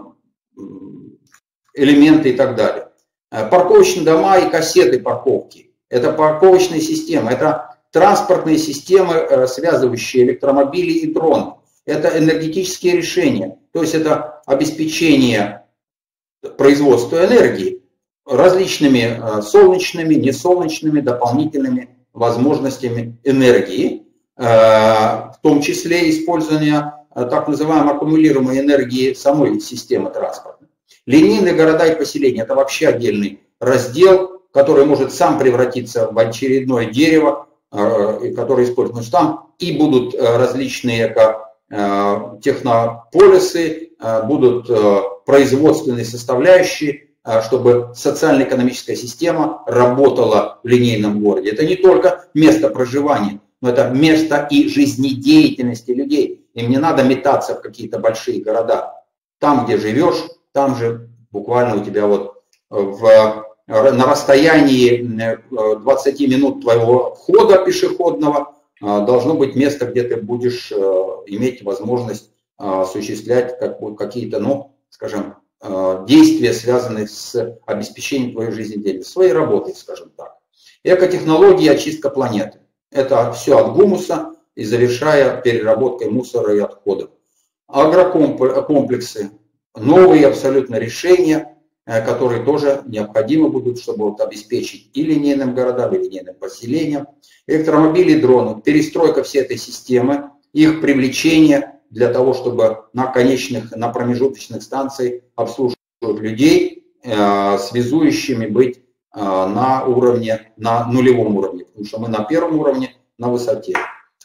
элементы и так далее. Э, парковочные дома и кассеты парковки. Это парковочные системы, это транспортные системы, связывающие электромобили и дрон. Это энергетические решения, то есть это обеспечение производства энергии различными солнечными, несолнечными, дополнительными возможностями энергии, в том числе использования э, так называемой аккумулируемой энергии самой системы транспорта. Линейные города и поселения – это вообще отдельный раздел, который может сам превратиться в очередное дерево, э, которое используется там, и будут различные технополисы, будут производственные составляющие, чтобы социально-экономическая система работала в линейном городе. Это не только место проживания, но это место и жизнедеятельности людей. Им не надо метаться в какие-то большие города. Там, где живешь, там же буквально у тебя вот в, на расстоянии 20 э, минут твоего входа пешеходного должно быть место, где ты будешь э, иметь возможность осуществлять какие-то, ну, скажем, Э, действия, связанные с обеспечением твоей жизнедеятельности, своей работой, скажем так. Экотехнологии, очистка планеты. Это все от гумуса и завершая переработкой мусора и отходов. Агрокомплексы, новые абсолютно решения, э, которые тоже необходимы будут, чтобы вот обеспечить и линейным городам, и линейным поселениям. Электромобили и дроны, перестройка всей этой системы, их привлечение – для того, чтобы на конечных, на промежуточных станциях обслуживать людей, э, связующими быть на уровне, на нулевом уровне, потому что мы на первом уровне, на высоте.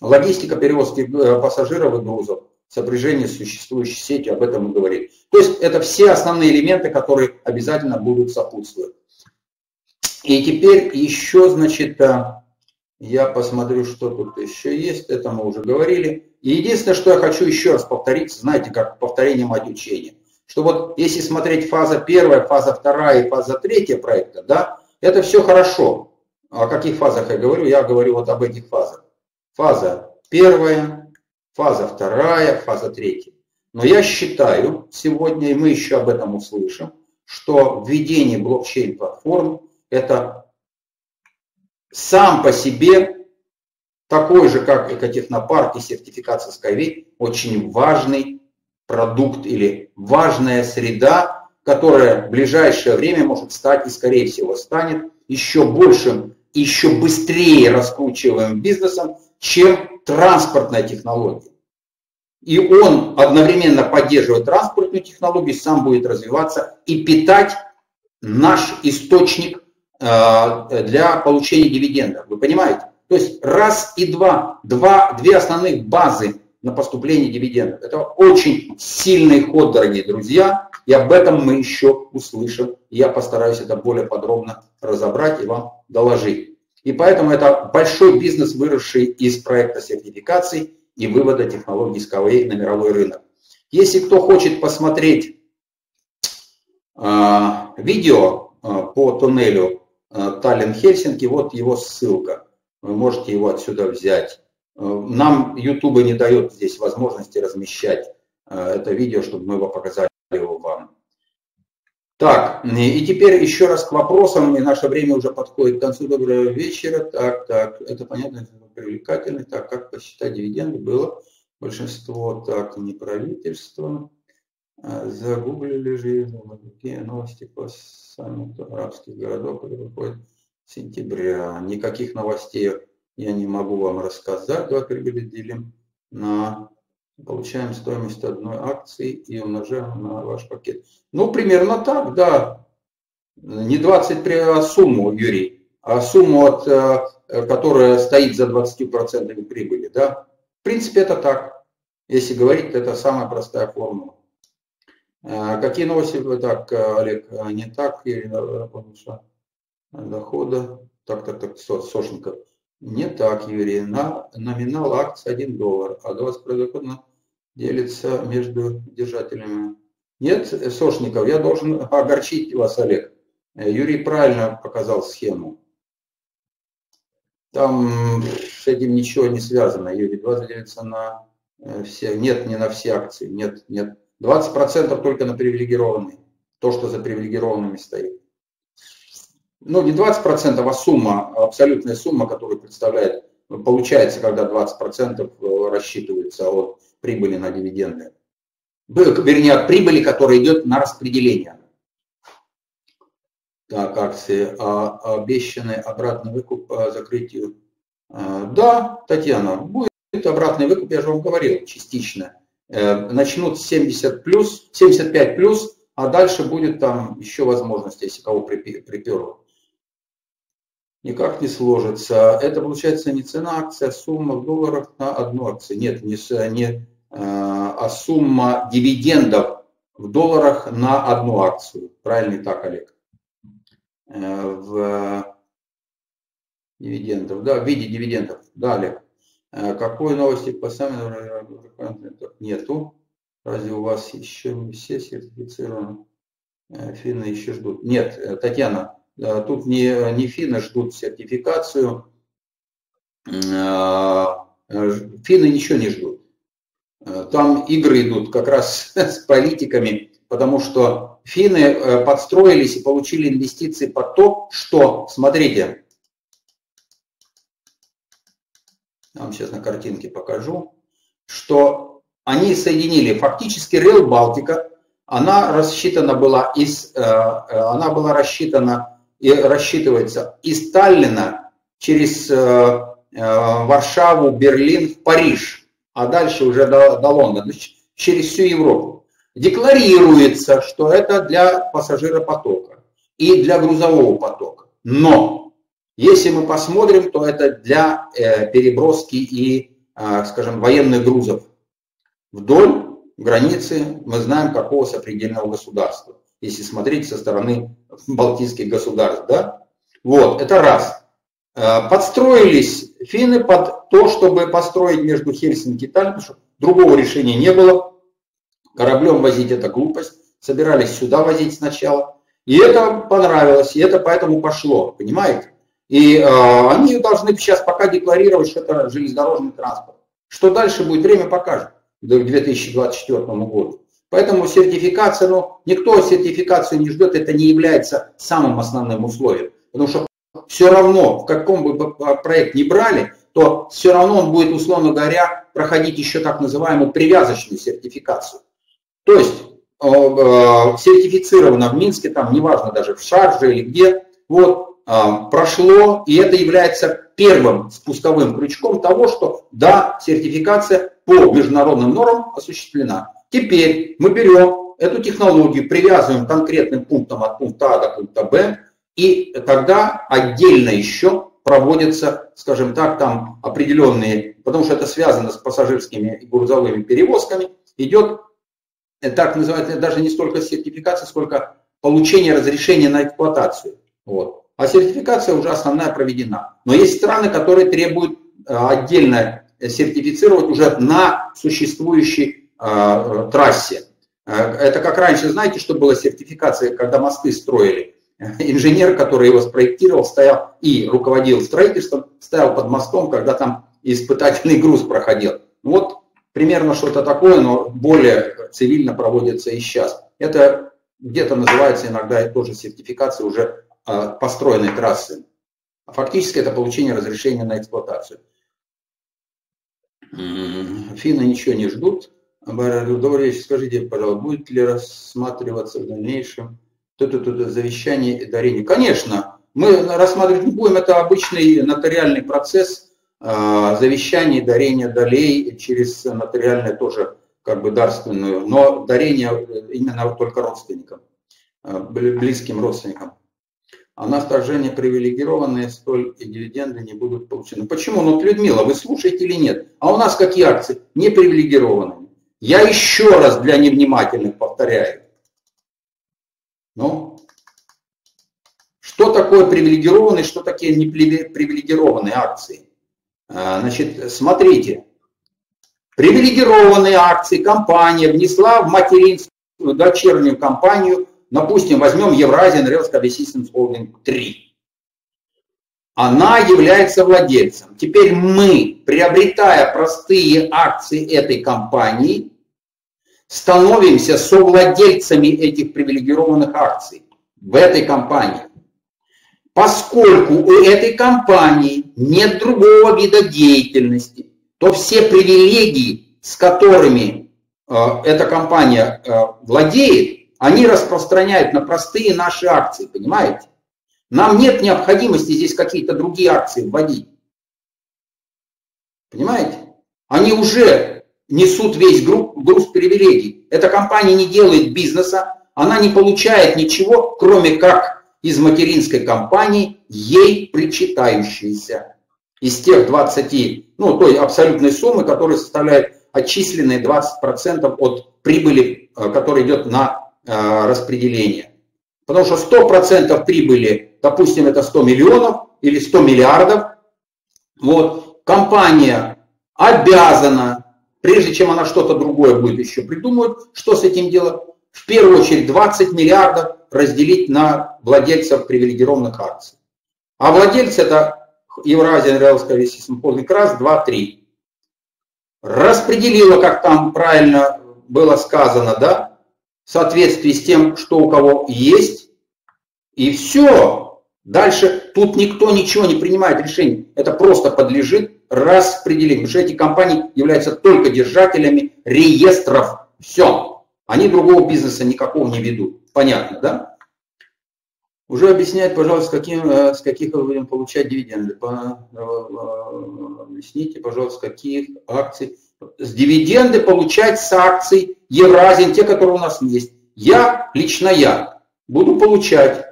Логистика перевозки э, пассажиров и грузов, сопряжение с существующей сетью, об этом мы говорили. То есть это все основные элементы, которые обязательно будут сопутствовать. И теперь еще, значит, я посмотрю, что тут еще есть, это мы уже говорили. И единственное, что я хочу еще раз повторить, знаете, как повторение мать учения, что вот если смотреть фаза первая, фаза вторая и фаза третья проекта, да, это все хорошо. О каких фазах я говорю? Я говорю вот об этих фазах. Фаза первая, фаза вторая, фаза третья. Но я считаю сегодня, и мы еще об этом услышим, что введение блокчейн-платформ – это сам по себе такой же, как экотехнопарк и сертификация Skyway, очень важный продукт или важная среда, которая в ближайшее время может стать и, скорее всего, станет еще большим, еще быстрее раскручиваемым бизнесом, чем транспортная технология. И он одновременно поддерживает транспортную технологию, сам будет развиваться и питать наш источник э, для получения дивидендов. Вы понимаете? То есть раз и два, два две основных базы на поступление дивидендов. Это очень сильный ход, дорогие друзья, и об этом мы еще услышим. Я постараюсь это более подробно разобрать и вам доложить. И поэтому это большой бизнес, выросший из проекта сертификаций и вывода технологий Skyway на мировой рынок. Если кто хочет посмотреть э, видео э, по туннелю э, Таллин-Хельсинки, вот его ссылка вы можете его отсюда взять. Нам YouTube не дает здесь возможности размещать это видео, чтобы мы его показали его вам. Так, и теперь еще раз к вопросам, и наше время уже подходит к концу. Доброго вечера. Так, так, это понятно, это привлекательно. Так, как посчитать дивиденды было? Большинство, так, не правительство. Загуглили же какие новости по саммиту арабских городов, которые выходят в сентябре. Никаких новостей я не могу вам рассказать. Давай прибыли на получаем стоимость одной акции и умножаем на ваш пакет. Ну, примерно так, да. Не 20 при а сумму, Юрий, а сумму, от, э, которая стоит за 20% прибыли, да. В принципе, это так. Если говорить, это самая простая формула. Э, какие новости? Так, Олег, не так, или дохода, так, так, так, Сошников. Не так, Юрий. На номинал акций 1 доллар, а 20 дохода делится между держателями. Нет, Сошников, я должен огорчить вас, Олег. Юрий правильно показал схему. Там с этим ничего не связано. Юрий, 20 делится на э, все. Нет, не на все акции. Нет, нет. 20% только на привилегированные. То, что за привилегированными стоит. Ну, не 20%, а сумма, абсолютная сумма, которую представляет, получается, когда 20% рассчитывается от прибыли на дивиденды. Вернее, от прибыли, которая идет на распределение. Так, акции. А, обещанный обратный выкуп по закрытию. А, да, Татьяна, будет обратный выкуп, я же вам говорил, частично. Э, начнут с 70 плюс, 75 плюс, а дальше будет там еще возможность, если кого приперло. Никак не сложится. Это получается не цена акции, а сумма в долларах на одну акцию. Нет, не, не Э, а сумма дивидендов в долларах на одну акцию. Правильно так, Олег? Э, в дивидендов, да, в виде дивидендов. Да, Олег. Э, какой новости по самым нету? Разве у вас еще все сертифицированы? Финны еще ждут. Нет, Татьяна, тут не, не финны ждут сертификацию. Финны ничего не ждут. Э, там игры идут как раз [LAUGHS] с политиками, потому что финны э, подстроились и получили инвестиции под то, что, смотрите, я вам сейчас на картинке покажу, что они соединили фактически Rail Балтика, она рассчитана была из, э, она была рассчитана и рассчитывается из Таллина через Варшаву, Берлин в Париж – а дальше уже до, до Лондона, через всю Европу. Декларируется, что это для пассажиропотока и для грузового потока. Но если мы посмотрим, то это для э, переброски и, э, скажем, военных грузов вдоль границы, мы знаем, какого сопредельного государства, если смотреть со стороны балтийских государств. Да? Вот, это раз. Э, подстроились финны под то, чтобы построить между Хельсинки и Таллином, чтобы другого решения не было. Кораблем возить это глупость, собирались сюда возить сначала. И это понравилось, и это поэтому пошло, понимаете? И э, они должны сейчас пока декларировать, что это железнодорожный транспорт. Что дальше будет, время покажет до 2024 году. Поэтому сертификация, ну, никто сертификацию не ждет, это не является самым основным условием. Потому что все равно, в каком бы проект ни брали, то все равно он будет, условно говоря, проходить еще так называемую привязочную сертификацию. То есть э, э, сертифицировано в Минске, там неважно даже в Шарже или где, вот, э, прошло, и это является первым спусковым крючком того, что да, сертификация по международным нормам осуществлена. Теперь мы берем эту технологию, привязываем конкретным пунктом от пункта А до пункта Б, и тогда отдельно еще проводятся, скажем так, там определенные, потому что это связано с пассажирскими и грузовыми перевозками, идет э, так называемая даже не столько сертификация, сколько получение разрешения на эксплуатацию. Вот. А сертификация уже основная проведена. Но есть страны, которые требуют э, отдельно сертифицировать уже на существующей э, трассе. Э, это как раньше, знаете, что было сертификация, когда мосты строили? [LAUGHS] инженер, который его спроектировал, стоял и руководил строительством, стоял под мостом, когда там испытательный груз проходил. Вот примерно что-то такое, но более цивильно проводится и сейчас. Это где-то называется иногда тоже сертификация уже а, построенной трассы. Фактически это получение разрешения на эксплуатацию. Финны ничего не ждут. Вечер. Скажите, пожалуйста, будет ли рассматриваться в дальнейшем тут завещание и дарение? Конечно, мы рассматривать не будем, это обычный нотариальный процесс а, завещания и дарения долей через нотариальное тоже как бы дарственную, но дарение именно только родственникам, а, близким родственникам. А на вторжение привилегированные столь и дивиденды не будут получены. Почему? Ну, Людмила, вы слушаете или нет? А у нас какие акции? Не привилегированные. Я еще раз для невнимательных повторяю. Ну, что такое привилегированные, что такие непривилегированные акции? А, значит, смотрите. Привилегированные акции компания внесла в материнскую дочернюю компанию, допустим, возьмем Евразиан Rail Systems Holding 3. Она является владельцем. Теперь мы, приобретая простые акции этой компании, становимся совладельцами этих привилегированных акций в этой компании. Поскольку у этой компании нет другого вида деятельности, то все привилегии, с которыми э, эта компания э, владеет, они распространяют на простые наши акции, понимаете? Нам нет необходимости здесь какие-то другие акции вводить. Понимаете? Они уже несут весь груз, груз привилегий. Эта компания не делает бизнеса, она не получает ничего, кроме как из материнской компании ей причитающиеся. Из тех 20, ну, той абсолютной суммы, которая составляет отчисленные 20% от прибыли, э, которая идет на э, распределение. Потому что 100% прибыли, допустим, это 100 миллионов или 100 миллиардов, вот, компания обязана прежде чем она что-то другое будет еще придумывать, что с этим делать, в первую очередь 20 миллиардов разделить на владельцев привилегированных акций. А владельцы это Евразия Реалская System Holding раз, два, три. Распределила, как там правильно было сказано, да, в соответствии с тем, что у кого есть, и все. Дальше тут никто ничего не принимает решений. Это просто подлежит распределению. Потому что эти компании являются только держателями реестров. Все. Они другого бизнеса никакого не ведут. Понятно, да? Уже объясняет, пожалуйста, с, каким, э, с каких мы будем получать дивиденды. По, э, объясните, пожалуйста, с каких акций. С дивиденды получать с акций Евразин, те, которые у нас есть. Я, лично я, буду получать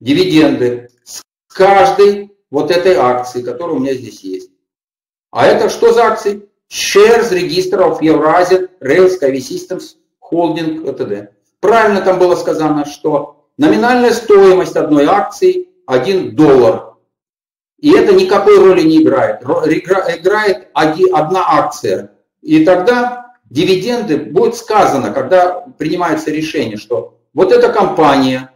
дивиденды с каждой вот этой акции, которая у меня здесь есть. А это что за акции? Shares Register of Eurasian Rail Skyway Systems Holding ЭТД. Правильно там было сказано, что номинальная стоимость одной акции 1 доллар. И это никакой роли не играет. Играет одна акция. И тогда дивиденды будет сказано, когда принимается решение, что вот эта компания,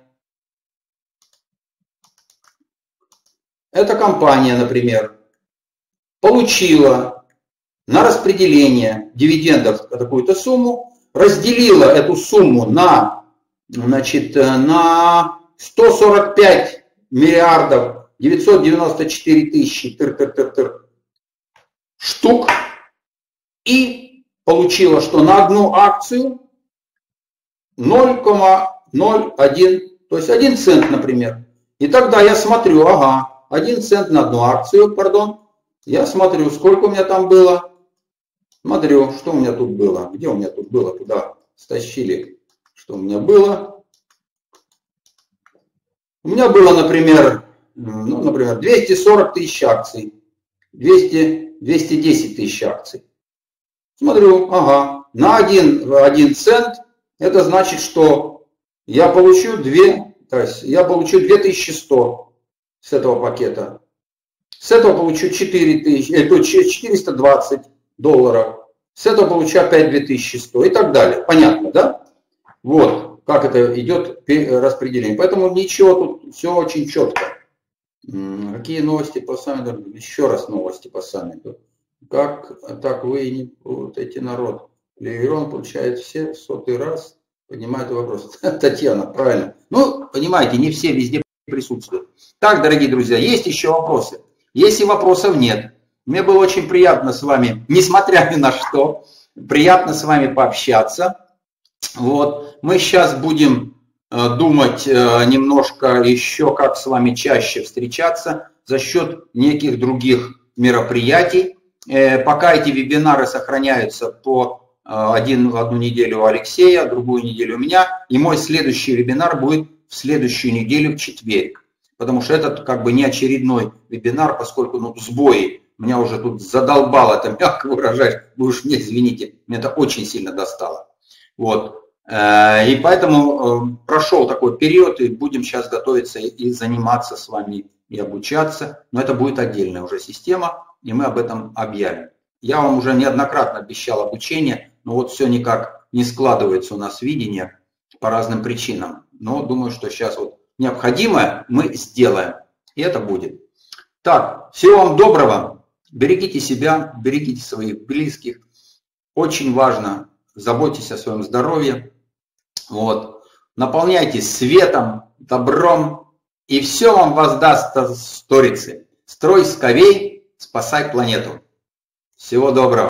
эта компания, например, получила на распределение дивидендов какую-то сумму, разделила эту сумму на, значит, на 145 миллиардов 994 тысячи штук и получила, что на одну акцию 0,01, то есть 1 цент, например. И тогда я смотрю, ага, 1 цент на одну акцию, пардон, я смотрю, сколько у меня там было. Смотрю, что у меня тут было. Где у меня тут было? Туда стащили, что у меня было. У меня было, например, ну, например, 240 тысяч акций. 200, 210 тысяч акций. Смотрю, ага, на 1, 1 цент, это значит, что я получу 2, то есть я получу 2100 с этого пакета. С этого получу 4 тысячи, э, 420 долларов. С этого получу опять 2100 и так далее. Понятно, да? Вот, как это идет распределение. Поэтому ничего тут, все очень четко. Какие новости по саммиту? Еще раз новости по саммиту. Как так вы вот эти народ? Леверон получает все сотый раз. Понимает вопрос. [LAUGHS] Татьяна, правильно. Ну, понимаете, не все везде присутствуют. Так, дорогие друзья, есть еще вопросы. Если вопросов нет, мне было очень приятно с вами, несмотря ни на что, Приятно с вами пообщаться. Вот. Мы сейчас будем э, думать э, немножко еще, как с вами чаще встречаться за счет неких других мероприятий. Э, пока эти вебинары сохраняются по один, одну неделю у Алексея, другую неделю у меня, и мой следующий вебинар будет в следующую неделю в четверг. Потому что этот как бы не очередной вебинар, поскольку ну, сбои меня уже тут задолбало это [LAUGHS] мягко выражать, вы уж мне извините, меня это очень сильно достало. Вот. Э, и поэтому э, прошел такой период, и будем сейчас готовиться и заниматься с вами, и обучаться. Но это будет отдельная уже система, и мы об этом объявим. Я вам уже неоднократно обещал обучение, но вот все никак не складывается у нас видение по разным причинам. Но думаю, что сейчас вот необходимое мы сделаем, и это будет. Так, всего вам доброго. Берегите себя, берегите своих близких. Очень важно, заботьтесь о своем здоровье. Вот. Наполняйтесь светом, добром, и все вам воздаст сторицы. Строй сковей, спасай планету. Всего доброго.